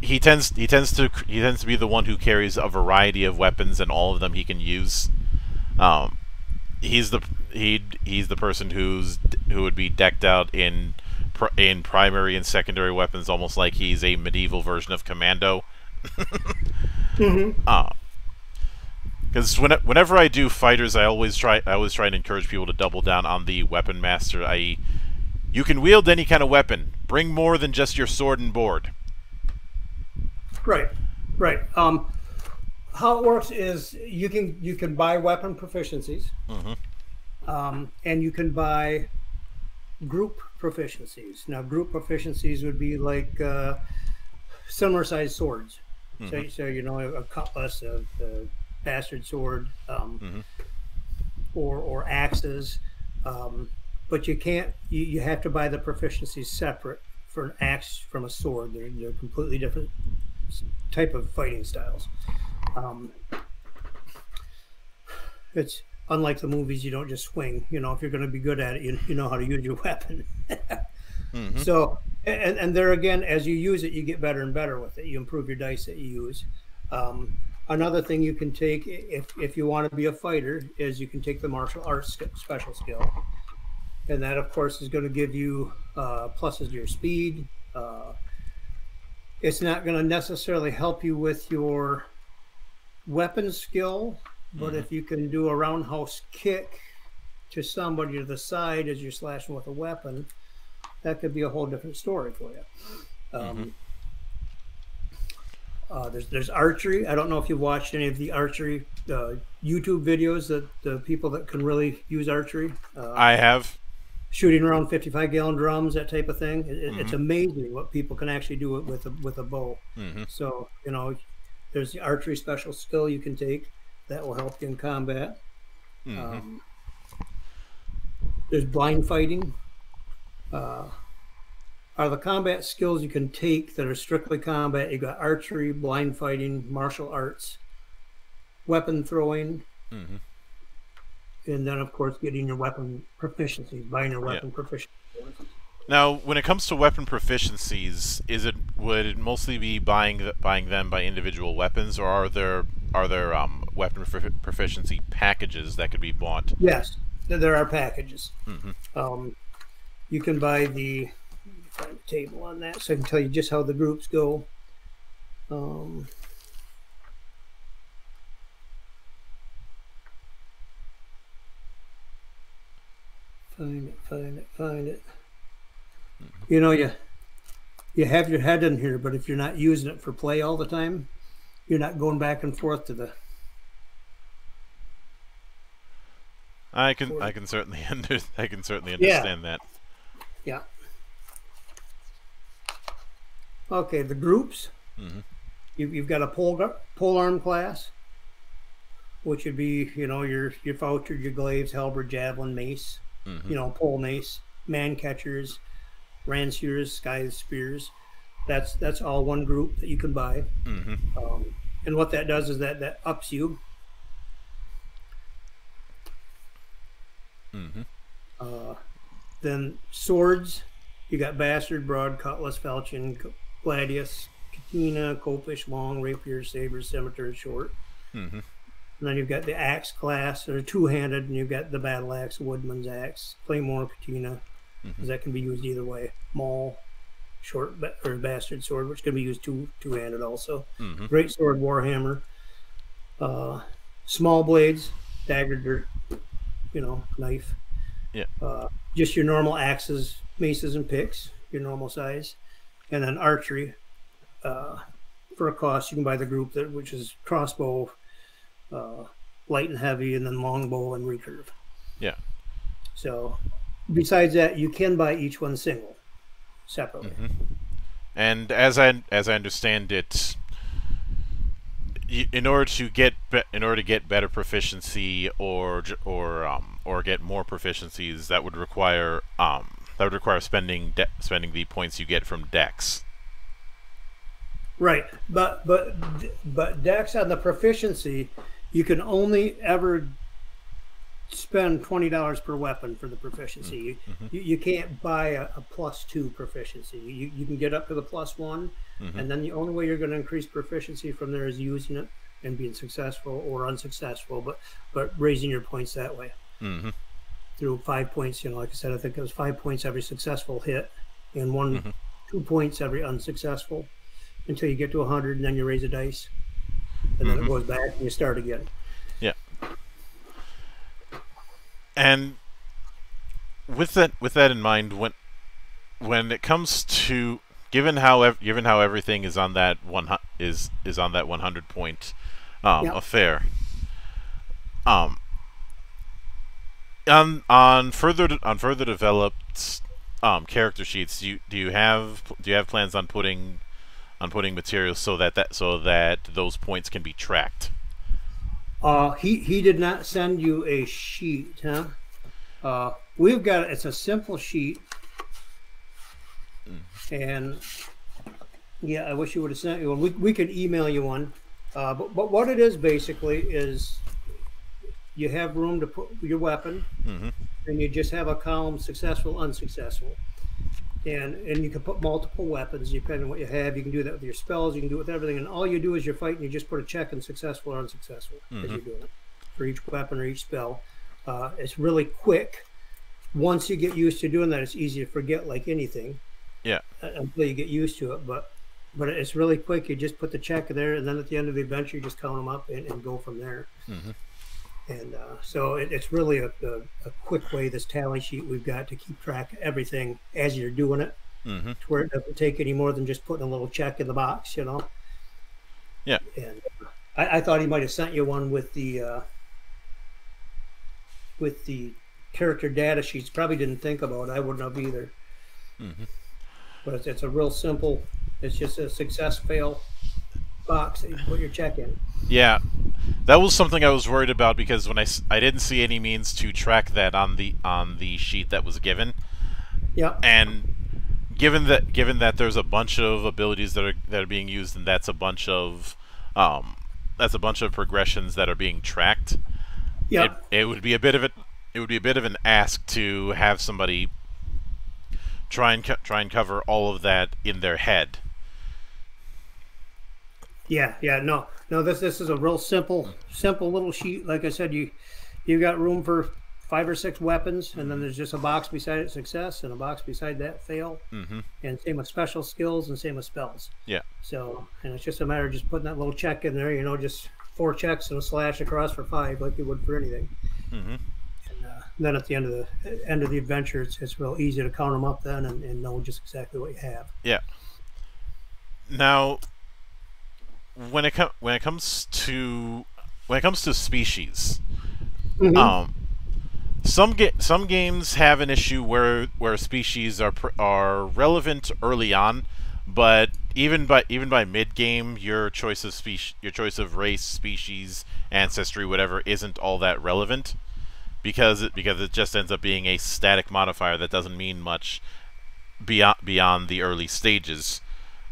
he tends he tends to he tends to be the one who carries a variety of weapons and all of them he can use. Um, he's the he he's the person who's who would be decked out in pr- in primary and secondary weapons, almost like he's a medieval version of Commando. Uh, because when, whenever I do fighters, I always try I always try and encourage people to double down on the weapon master. I you can wield any kind of weapon. Bring more than just your sword and board. Right, right. Um, how it works is you can you can buy weapon proficiencies, Mhm. um, and you can buy group proficiencies. Now, group proficiencies would be like uh, similar sized swords. So, so you know, a cutlass, a, a bastard sword, um, Mhm. or or axes. Um, but you can't. You, you have to buy the proficiencies separate for an axe from a sword. They're, they're completely different type of fighting styles. Um, it's unlike the movies, you don't just swing. You know, if you're going to be good at it, you, you know how to use your weapon. Mhm. So, and, and there again, as you use it, you get better and better with it. You improve your dice that you use. Um, another thing you can take if, if you want to be a fighter is you can take the martial arts special skill. And that, of course, is going to give you uh, pluses to your speed. Uh, it's not going to necessarily help you with your weapon skill, but Mhm. if you can do a roundhouse kick to somebody to the side as you're slashing with a weapon, that could be a whole different story for you. Um, uh, there's there's archery. I don't know if you've watched any of the archery uh, YouTube videos that the people that can really use archery, uh, I have. shooting around 55 gallon drums, that type of thing. It, it- It's amazing what people can actually do it with a, with a bow. hmm So you know, there's the archery special skill you can take that will help you in combat. hmm Um, there's blind fighting. Uh, are the combat skills you can take that are strictly combat? You got archery, blind fighting, martial arts, weapon throwing, hmm and then of course getting your weapon proficiencies, buying your weapon proficiency. Now, when it comes to weapon proficiencies, is it would it mostly be buying buying them by individual weapons, or are there are there um, weapon profi- proficiency packages that could be bought? Yes, there are packages. hmm Um, you can buy the the table on that so I can tell you just how the groups go. Um, find it, find it, find it. You know, you you have your head in here, but if you're not using it for play all the time, you're not going back and forth to the I can I can certainly under, I can certainly Yeah. understand that. Yeah. Okay, the groups. hmm You, you've got a pole pole arm class, which would be you know your your voucher, your glaives, halberd, javelin, mace. hmm You know, pole mace, man catchers, ranseurs, sky spears. That's that's all one group that you can buy. hmm Um, and what that does is that that ups you. hmm Uh, then swords, you got bastard, broad, cutlass, falchion, gladius, katana, khopesh, long, rapier, saber, scimitar, short. hmm And then you've got the axe class, or two-handed, and you've got the battle axe, woodman's axe, claymore, katana, because Mhm. that can be used either way. Maul, short or bastard sword, which can be used two two-handed also. hmm Great sword, warhammer. Uh, small blades, dagger, dirk, you know, knife. Yeah. Uh, just your normal axes, maces, and picks, your normal size, and then archery. Uh, for a cost, you can buy the group that which is crossbow, uh, light and heavy, and then longbow and recurve. Yeah. So, besides that, you can buy each one single, separately. hmm And as I as I understand it, in order to get in order to get better proficiency or or um or get more proficiencies, that would require um that would require spending de- spending the points you get from Dex. Right, but but but Dex on the proficiency, you can only ever spend twenty dollars per weapon for the proficiency. You, Mhm. you, you can't buy a, a plus two proficiency. You, you can get up to the plus one, Mhm. and then the only way you're going to increase proficiency from there is using it and being successful or unsuccessful, but but raising your points that way hmm through five points. You know, like I said, I think it was five points every successful hit, and one Mhm. two points every unsuccessful, until you get to hundred, and then you raise a dice, and then it goes back and you start again. And with that with that in mind, when when it comes to given how ev- given how everything is on that one is is on that 100 point um, Yeah. affair, um, on on further on further developed um, character sheets, do you do you have do you have plans on putting on putting materials so that, that so that those points can be tracked? Uh, he he did not send you a sheet, huh? Uh, we've got it's a simple sheet, and yeah, I wish you would have sent you one. We we could email you one, uh, but but what it is basically is you have room to put your weapon, Mm-hmm. and you just have a column successful, unsuccessful. And and you can put multiple weapons depending on what you have. You can do that with your spells. You can do it with everything. And all you do is you're fighting. You just put a check in successful or unsuccessful as you're doing it for each weapon or each spell. Uh, it's really quick. Once you get used to doing that, it's easy to forget like anything Yeah. uh, until you get used to it. But but it's really quick. You just put the check there, and then at the end of the adventure, you just count them up and, and go from there. Mhm. And uh, so it, it's really a, a, a quick way. This tally sheet we've got to keep track of everything as you're doing it, Mm-hmm. to where it doesn't take any more than just putting a little check in the box, you know. Yeah. And uh, I, I thought he might have sent you one with the uh, with the character data sheets. Probably didn't think about it. I wouldn't have either. Mhm. But it's, it's a real simple. It's just a success fail box that you put your check in. Yeah, that was something I was worried about because when I, I didn't see any means to track that on the on the sheet that was given, Yeah. and given that given that there's a bunch of abilities that are that are being used and that's a bunch of um, that's a bunch of progressions that are being tracked. Yeah. It, it would be a bit of a It would be a bit of an ask to have somebody try and try and cover all of that in their head. Yeah, yeah, no, no. This this is a real simple, simple little sheet. Like I said, you you've got room for five or six weapons, and then there's just a box beside it success, and a box beside that fail, Mm-hmm. and same with special skills, and same with spells. Yeah. So, and it's just a matter of just putting that little check in there. You know, just four checks and a slash across for five, like you would for anything. Mm-hmm. And uh, then at the end of the end of the adventure, it's, it's real easy to count them up then and, and know just exactly what you have. Yeah. Now, when it com- when it comes to when it comes to species, Mhm. um, some ga- some games have an issue where where species are pr- are relevant early on, but even by even by mid game, your choice of species, your choice of race, species, ancestry, whatever, isn't all that relevant because it because it just ends up being a static modifier that doesn't mean much beyond beyond the early stages.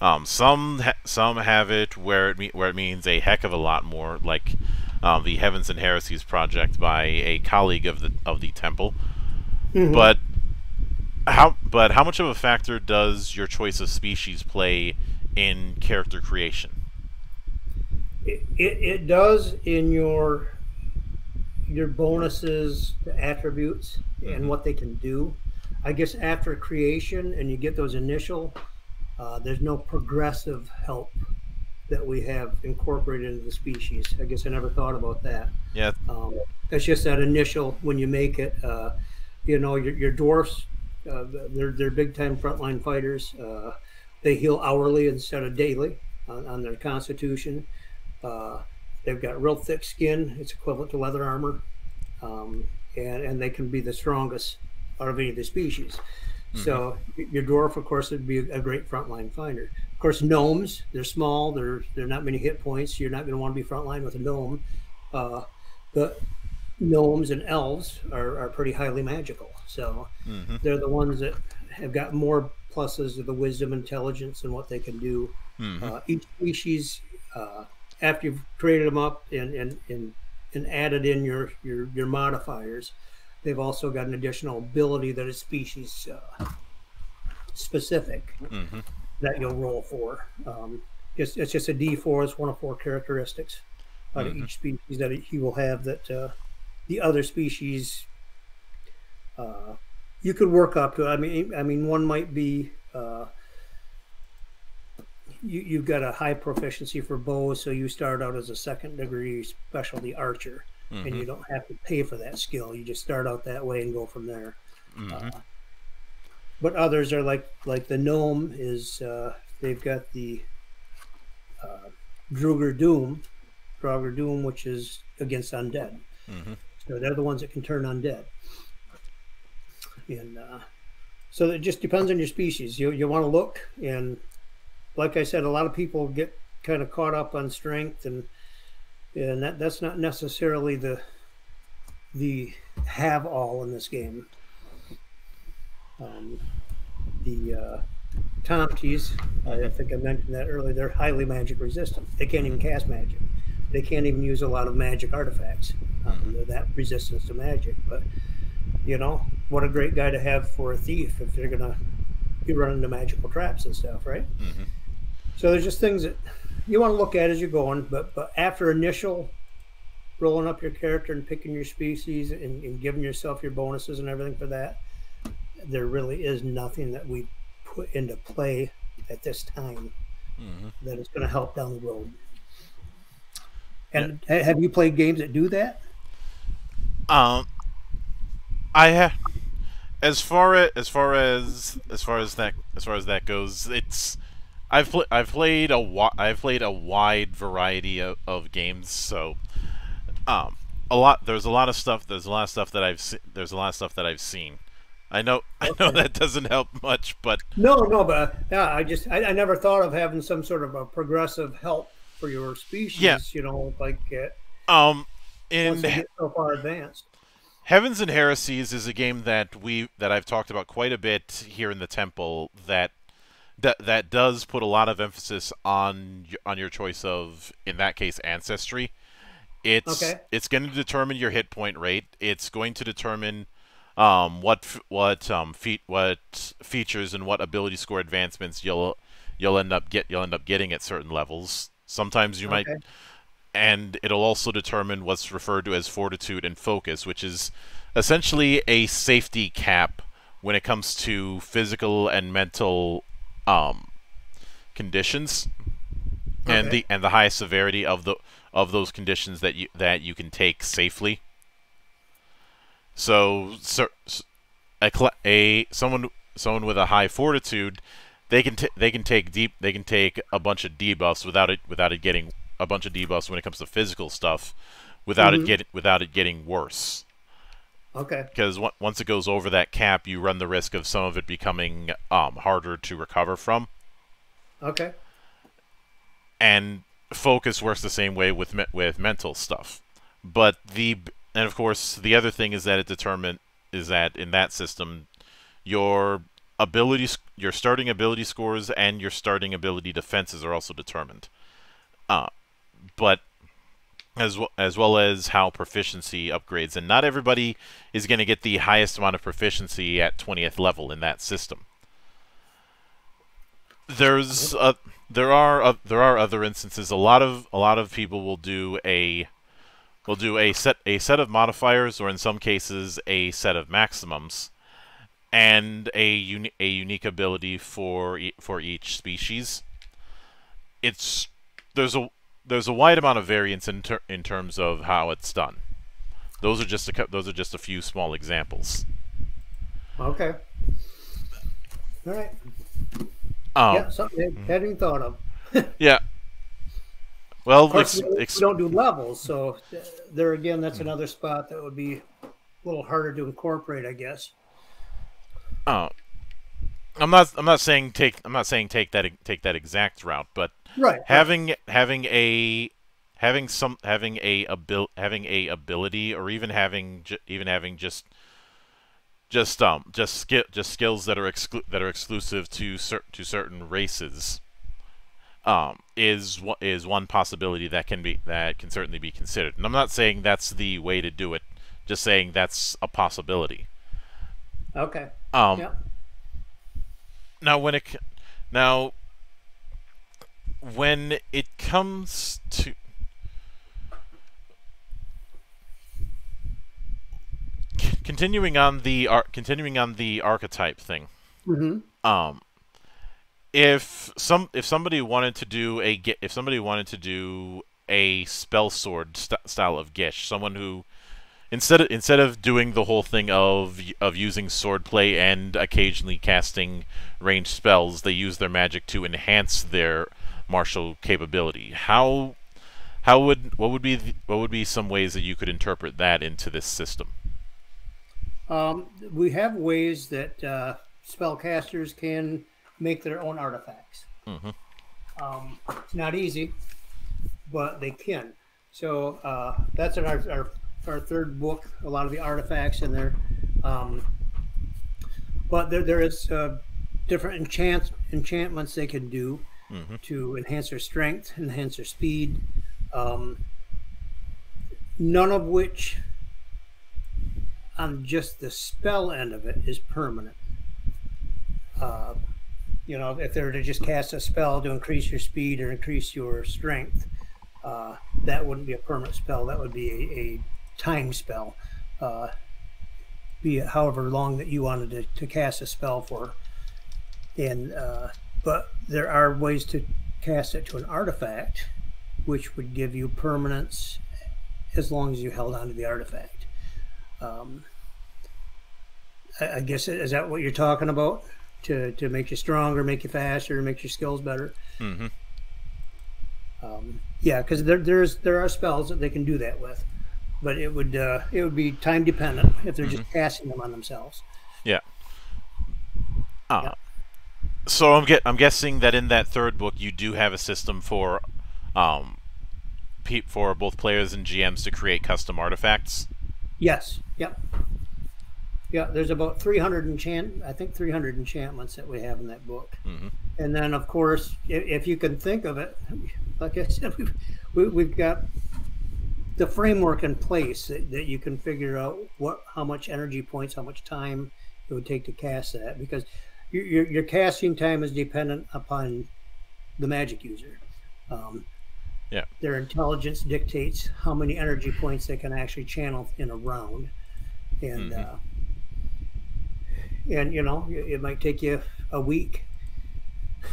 Um, some ha- some have it where it me- where it means a heck of a lot more, like um, the Heavens and Heresies project by a colleague of the of the temple. Mhm. But how but how much of a factor does your choice of species play in character creation? It, it, it does in your your bonuses, the attributes, and what they can do. I guess after creation and you get those initial, uh, there's no progressive help that we have incorporated into the species. I guess I never thought about that. Yeah. Um, it's just that initial when you make it. Uh, you know, your, your dwarfs, uh, they're they're big time frontline fighters. Uh, they heal hourly instead of daily on, on their constitution. Uh, they've got real thick skin. It's equivalent to leather armor, um, and and they can be the strongest out of any of the species. So your dwarf, of course, would be a great frontline finder. Of course, gnomes they're small. They're they're not many hit points. You're not going to want to be frontline with a gnome. Uh, but gnomes and elves are, are pretty highly magical. So Mm-hmm. they're the ones that have got more pluses of the wisdom, intelligence, and what they can do. Mm-hmm. Uh, each species, uh, after you've created them up and, and, and, and added in your, your, your modifiers, they've also got an additional ability that is species uh, specific Mm-hmm. that you'll roll for. Um, it's, it's just a D4. It's one of four characteristics out of Mhm. each species that he will have that uh, the other species uh, you could work up to. I mean, I mean, one might be uh, you you've got a high proficiency for bows, so you start out as a second degree specialty archer, and Mm-hmm. you don't have to pay for that skill. You just start out that way and go from there. Mm-hmm. Uh, but others are like like the gnome is uh, they've got the uh, Druger Doom, Druger Doom, which is against undead. Mhm. So they're the ones that can turn undead. And uh, so it just depends on your species. You you want to look and like I said, a lot of people get kind of caught up on strength and and that, that's not necessarily the the have all in this game. Um, the uh, Tomties, I, I think I mentioned that earlier. They're highly magic resistant. They can't even cast magic. they can't even use a lot of magic artifacts. Um, they're that resistance to magic, but you know, what a great guy to have for a thief if they're gonna be running into magical traps and stuff, right? Mhm. So there's just things that you want to look at as you're going, but but after initial rolling up your character and picking your species and, and giving yourself your bonuses and everything for that, there really is nothing that we put into play at this time Mhm. that is going to help down the road. And ha- have you played games that do that? Um, I have. As far as as far as as far as that as far as that goes, it's I've pl- I've played a wi- I've played a wide variety of, of games. So, um, a lot there's a lot of stuff there's a lot of stuff that I've se- there's a lot of stuff that I've seen. I know I know that doesn't help much, but No, no, but yeah, I just I, I never thought of having some sort of a progressive help for your species. Yeah. You know, like uh, um, in so far advanced. Heavens and Heresies is a game that we that I've talked about quite a bit here in the temple that that that does put a lot of emphasis on on your choice of in that case ancestry. It's Okay. it's going to determine your hit point rate. It's going to determine um, what what um, fe- what features and what ability score advancements you'll you'll end up get you'll end up getting at certain levels. Sometimes you might and it'll also determine what's referred to as fortitude and focus, which is essentially a safety cap when it comes to physical and mental um, conditions, and the and the highest severity of the of those conditions that you that you can take safely. So, cer- s- a, a someone someone with a high fortitude, they can t- they can take deep they can take a bunch of debuffs without it without it getting a bunch of debuffs when it comes to physical stuff, without Mhm. it getting without it getting worse. Okay. Because on- once it goes over that cap, you run the risk of some of it becoming um, harder to recover from. Okay. and focus works the same way with me- with mental stuff. But the and of course the other thing is that it determine is that in that system your ability your starting ability scores and your starting ability defenses are also determined. Uh, but as well, as well as how proficiency upgrades and not everybody is going to get the highest amount of proficiency at 20th level in that system. There's there are there are other instances. A lot of a lot of people will do a will do a set a set of modifiers, or in some cases a set of maximums, and a uni- a unique ability for e- for each species. It's there's a there's a wide amount of variance in ter- in terms of how it's done. Those are just a those are just a few small examples. Okay. All right. Um, yeah, something I hadn't thought of. yeah. Well, Of course, we, we don't do levels, so uh, there again, that's another spot that would be a little harder to incorporate, I guess. Oh, I'm not. I'm not saying take. I'm not saying take that take that exact route, but Right. having having a having some having a abil having a ability or even having even having just just um just skill just skills that are exclu- that are exclusive to cer- to certain races um is one is one possibility that can be that can certainly be considered. And I'm not saying that's the way to do it. Just saying that's a possibility. Okay. Um yeah. Now when it now when it comes to C- continuing on the ar- continuing on the archetype thing hmm um if some if somebody wanted to do a if somebody wanted to do a spell sword st- style of gish someone who instead of instead of doing the whole thing of of using swordplay and occasionally casting ranged spells they use their magic to enhance their martial capability how how would what would be the, what would be some ways that you could interpret that into this system Um, we have ways that uh, spellcasters can make their own artifacts. Mhm. Um, it's not easy, but they can. So uh, that's our, our our third book. A lot of the artifacts in there, um, but there there is uh, different enchant enchantments they can do Mhm. to enhance their strength, enhance their speed. Um, none of which on just the spell end of it is permanent. Uh, you know, if they were to just cast a spell to increase your speed or increase your strength, uh, that wouldn't be a permanent spell. That would be a, a time spell. Uh, be it however long that you wanted to, to cast a spell for. And uh, but there are ways to cast it to an artifact, which would give you permanence as long as you held on to the artifact. Um, I, I guess is that what you're talking about? To to make you stronger, make you faster, make your skills better. Mm-hmm. Um, yeah, because there there's there are spells that they can do that with, but it would uh, it would be time dependent if they're just casting them on themselves. Yeah. Uh, Yeah. So I'm get I'm guessing that in that third book you do have a system for, um, pe- for both players and GMs to create custom artifacts. Yes. Yep. Yeah, there's about 300 enchant. I think 300 enchantments that we have in that book. Mhm. And then, of course, if, if you can think of it, like I said, we've we, we've got the framework in place that, that you can figure out what how much energy points, how much time it would take to cast that, because your your, your casting time is dependent upon the magic user. Um, Yeah. Their intelligence dictates how many energy points they can actually channel in a round, and Mhm. uh, and you know it, it might take you a week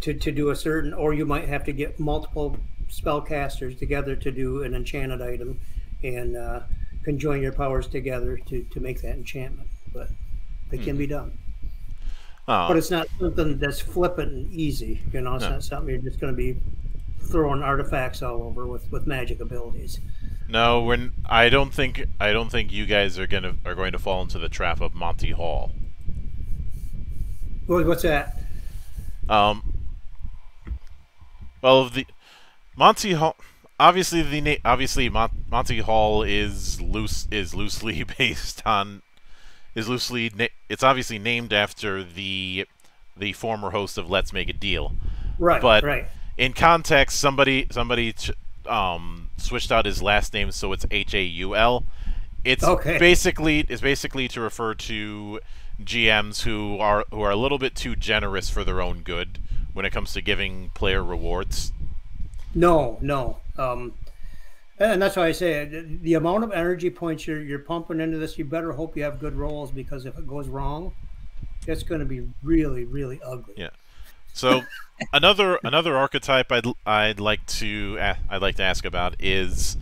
to to do a certain, or you might have to get multiple spellcasters together to do an enchanted item, and uh, conjoin your powers together to to make that enchantment. But they can be done. Uh, But it's not something that's flippant and easy. You know, it's No. not something you're just going to be throwing artifacts all over with with magic abilities. no, when I don't think I don't think you guys are gonna are going to fall into the trap of Monty Hall. What, what's that? Um, well, of the Monty Hall. Obviously, the na- obviously Mon- Monty Hall is loose is loosely based on is loosely na- it's obviously named after the the former host of Let's Make a Deal. Right, But- right. In context, somebody somebody ch- um switched out his last name so it's H A U L. It's Okay. basically it's basically to refer to GMs who are who are a little bit too generous for their own good when it comes to giving player rewards. No, no. Um, and that's why I say the, amount of energy points you're, you're pumping into this, you better hope you have good rolls because if it goes wrong, it's going to be really, really ugly. Yeah. So another another archetype I'd I'd like to I'd like to ask about is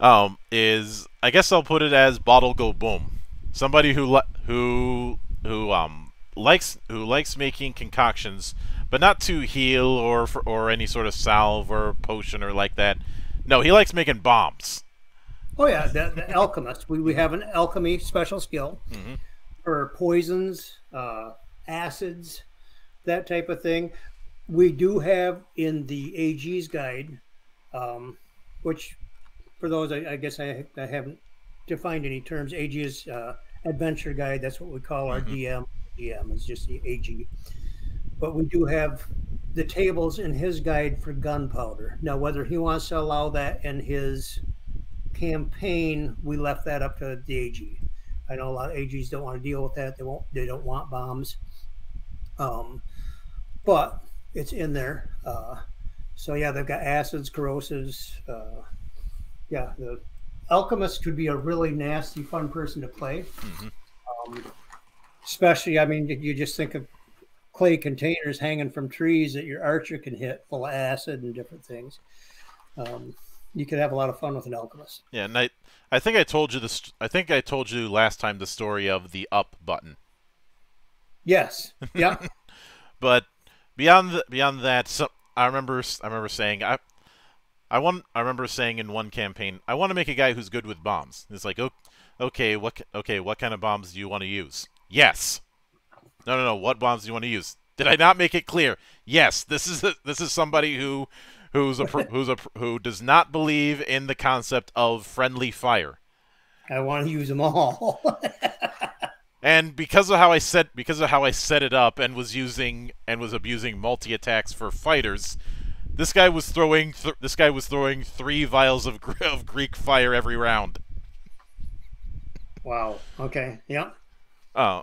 um is I guess I'll put it as bottle go boom. Somebody who who who um likes who likes making concoctions, but not to heal or for, or any sort of salve or potion or like that. No, he likes making bombs. Oh yeah, the, the alchemist. We, we have an alchemy special skill Mhm. for poisons, uh, acids, that type of thing. We do have in the AG's guide, um, which for those I, I guess I, I haven't defined any terms. AG is uh, adventure guide. That's what we call our DM. DM is just the AG. But we do have the tables in his guide for gunpowder. Now, whether he wants to allow that in his campaign, we left that up to the AG. I know a lot of AGs don't want to deal with that. They won't. They don't want bombs. Um, but it's in there. Uh, so yeah, they've got acids, corrosives. Uh, yeah, the alchemist could be a really nasty, fun person to play. Mhm. Um, especially, I mean, you just think of clay containers hanging from trees that your archer can hit, full of acid and different things. Um, you could have a lot of fun with an alchemist. Yeah, and I I think I told you this I think I told you last time the story of the up button. Yes. Yeah. But beyond the, beyond that, so, I remember I remember saying I I want I remember saying in one campaign I want to make a guy who's good with bombs. It's like "O- okay, what okay, what kind of bombs do you want to use? Yes. No, no, no. What bombs do you want to use? Did I not make it clear? Yes. This is a, this is somebody who who's a who's a who does not believe in the concept of friendly fire. I want to use them all. And because of how I set because of how I set it up and was using and was abusing multi attacks for fighters, this guy was throwing th this guy was throwing three vials of, of Greek fire every round. Wow. Okay. Yeah. Uh, oh,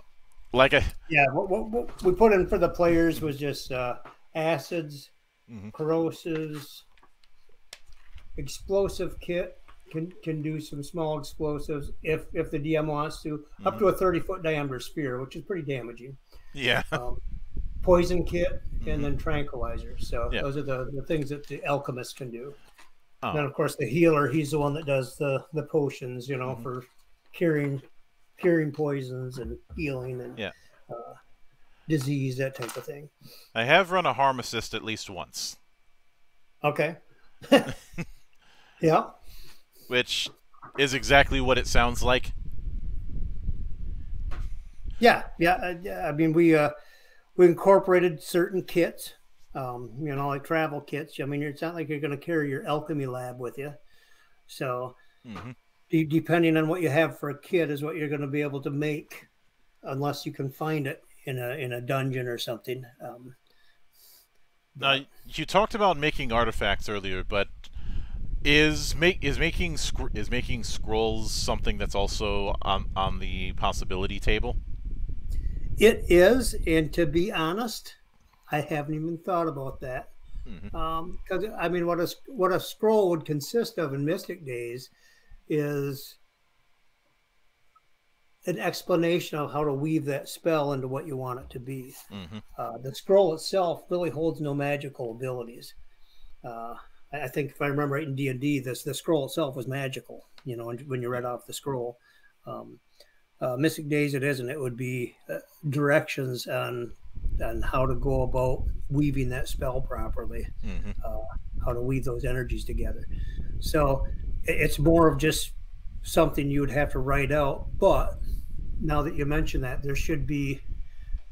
like a yeah. What, what, what, we put in for the players was just uh, acids, Mhm. corrosives, explosive kit can can do some small explosives if if the DM wants to, up to a thirty foot diameter spear, which is pretty damaging. yeah. Um, poison kit and then tranquilizer. So Yeah. those are the, the things that the alchemist can do. Oh. And then of course the healer, he's the one that does the the potions, you know, Mhm. for curing curing poisons and healing and Yeah. uh, disease, that type of thing. I have run a harm assist at least once, Okay. yeah. which is exactly what it sounds like. Yeah, yeah, uh, yeah. I mean, we uh, we incorporated certain kits, um, you know, like travel kits. I mean, it's not like you're going to carry your alchemy lab with you, so hmm de- depending on what you have for a kit is what you're going to be able to make, unless you can find it in a in a dungeon or something. Um, Now, you talked about making artifacts earlier, but is make is making scr- is making scrolls something that's also on on the possibility table? it is, and to be honest, I haven't even thought about that. Because I mean, what a what a scroll would consist of in Mystic Days is an explanation of how to weave that spell into what you want it to be. hmm Uh, the scroll itself really holds no magical abilities. Uh, I think if I remember right in D and D, this the scroll itself was magical. You know, when when you read off the scroll. Um, uh, Mystic Days, it isn't. It would be uh, directions on on how to go about weaving that spell properly hmm how to weave those energies together. So it's more of just something you would have to write out. But now that you mention that, there should be,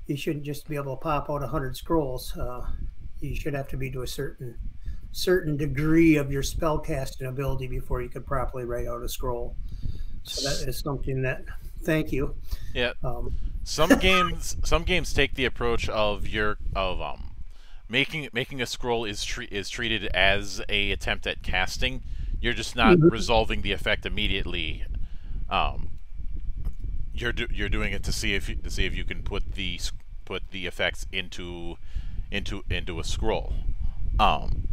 you shouldn't just be able to pop out 100 scrolls. Uh, you should have to be to a certain certain degree of your spell casting ability before you could properly write out a scroll. So that is something that, thank you. Yeah. Um, Some games some games take the approach of your of um making making a scroll is tre- is treated as a attempt at casting. You're just not Mhm. resolving the effect immediately. Um, you're do- you're doing it to see if you, to see if you can put the put the effects into into into a scroll. Um,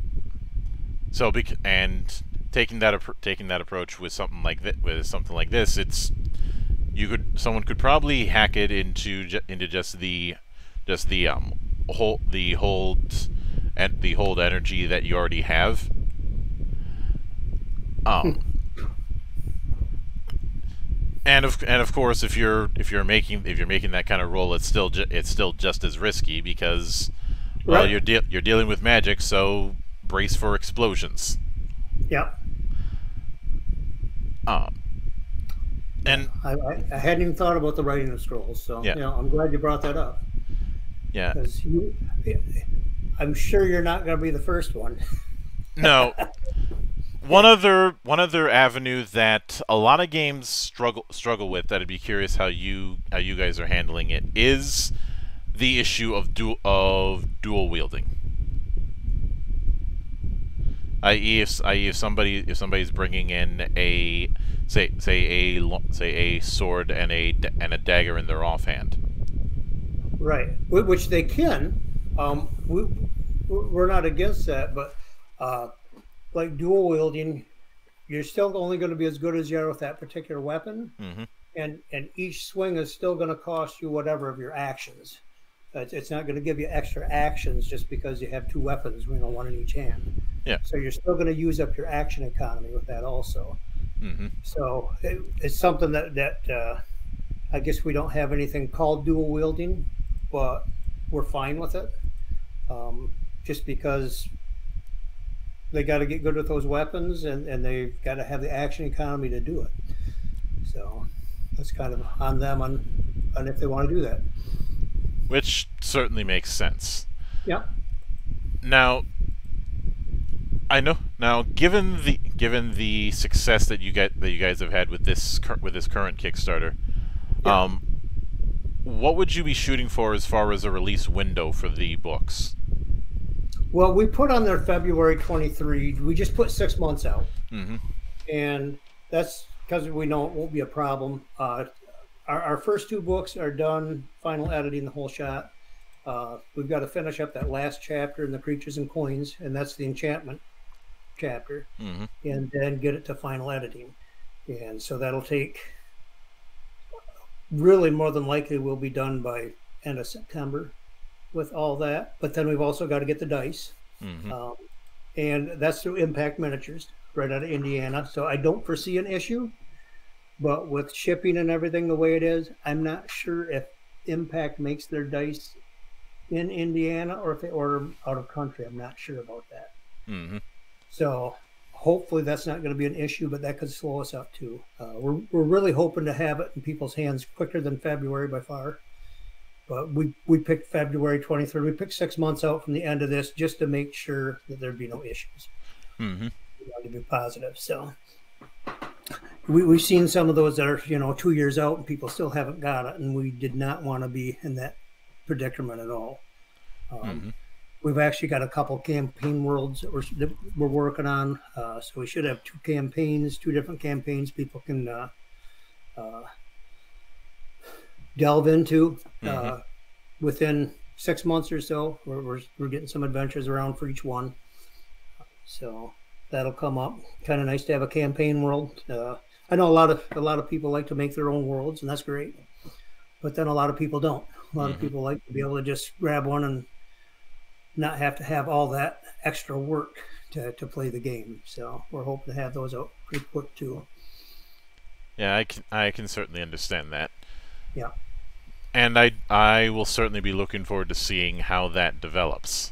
so bec- and taking that taking that approach with something like that with something like this, it's you could someone could probably hack it into ju- into just the just the um hold the hold and the hold energy that you already have. Um. And of and of course, if you're if you're making if you're making that kind of roll, it's still ju- it's still just as risky because well Right. you're de- you're dealing with magic, so brace for explosions. yeah. Um, and I, I, I hadn't even thought about the writing of scrolls. So, Yeah. you know, I'm glad you brought that up. yeah, because you, I'm sure you're not going to be the first one. no. One other one other avenue that a lot of games struggle struggle with that I'd be curious how you how you guys are handling it is the issue of dual of dual wielding. I.e., if, i.e., if somebody if somebody's bringing in a say say a say a sword and a and a dagger in their offhand. Right, which they can. Um, we, we're not against that, but uh, like dual wielding, you're still only going to be as good as you are with that particular weapon, hmm and and each swing is still going to cost you whatever of your actions. It's, it's not going to give you extra actions just because you have two weapons, you know, one in each hand. Yeah. So you're still going to use up your action economy with that also. hmm So it, it's something that that uh, I guess we don't have anything called dual wielding, but we're fine with it. Um, just because they got to get good with those weapons, and and they've got to have the action economy to do it. So that's kind of on them on on if they want to do that. Which certainly makes sense. Yeah. Now, I know. Now, given the given the success that you get that you guys have had with this cur- with this current Kickstarter, Yeah. um, what would you be shooting for as far as a release window for the books? Well, we put on there February 23. We just put six months out. Mm-hmm. And that's because we know it won't be a problem. Uh, our, our first two books are done, final editing the whole shot. Uh, we've got to finish up that last chapter in the creatures and coins, and that's the enchantment chapter, Mm-hmm. and then get it to final editing. And so that'll take really more than likely will be done by end of September with all that. But then we've also got to get the dice, Mm-hmm. um, and that's through Impact Miniatures right out of Indiana. So I don't foresee an issue. But with shipping and everything the way it is, I'm not sure if Impact makes their dice in Indiana or if they order them out of country. I'm not sure about that. Mm-hmm. So hopefully that's not going to be an issue, but that could slow us up too. Uh, we're, we're really hoping to have it in people's hands quicker than February by far. But we, we picked February 23rd. We picked six months out from the end of this just to make sure that there'd be no issues. Mm-hmm. We wanted to be positive. So we, we've seen some of those that are, you know, two years out and people still haven't got it. And we did not want to be in that predicament at all. Um, Mhm. We've actually got a couple campaign worlds that we're, that we're working on. Uh, so we should have two campaigns, two different campaigns people can uh, uh, delve into uh, within six months or so. We're, we're, we're getting some adventures around for each one. So that'll come up. Kind of nice to have a campaign world. Uh, I know a lot of a lot of people like to make their own worlds, and that's great. But then a lot of people don't. A lot Mhm. of people like to be able to just grab one and not have to have all that extra work to, to play the game. So we're hoping to have those out pretty quick too. Yeah, I can I can certainly understand that. Yeah. And I I will certainly be looking forward to seeing how that develops.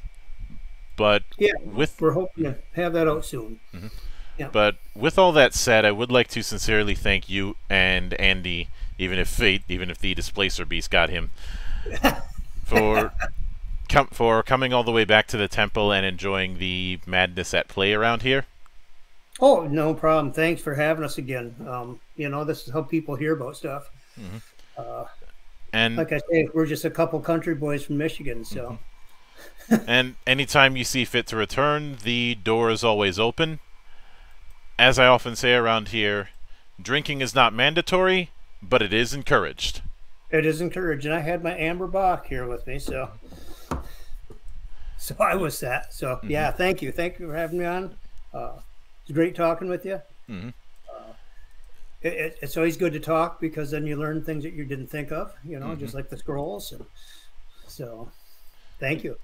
But Yeah, with we're hoping to have that out soon. but with all that said, I would like to sincerely thank you and Andy, even if fate, even if the displacer beast got him, for com- for coming all the way back to the temple and enjoying the madness at play around here. Oh, no problem. Thanks for having us again. Um, you know, this is how people hear about stuff. Uh, And like I say, we're just a couple country boys from Michigan, so and anytime you see fit to return, the door is always open. As I often say around here, drinking is not mandatory, but it is encouraged. it is encouraging. I had my Amber Bock here with me, so so I was that. So yeah, thank you, thank you for having me on. Uh, it's great talking with you. Mhm. Uh, it, it, it's always good to talk because then you learn things that you didn't think of. You know, just mm-hmm. like the scrolls. And so, thank you.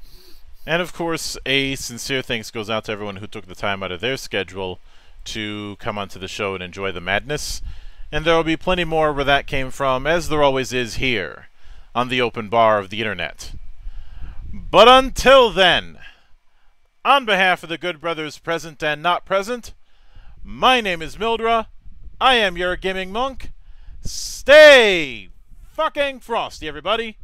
And of course, a sincere thanks goes out to everyone who took the time out of their schedule to come onto the show and enjoy the madness. And there will be plenty more where that came from, as there always is here on the open bar of the internet. But until then, on behalf of the good brothers present and not present, my name is Mildra. I am your gaming monk. Stay fucking frosty, everybody.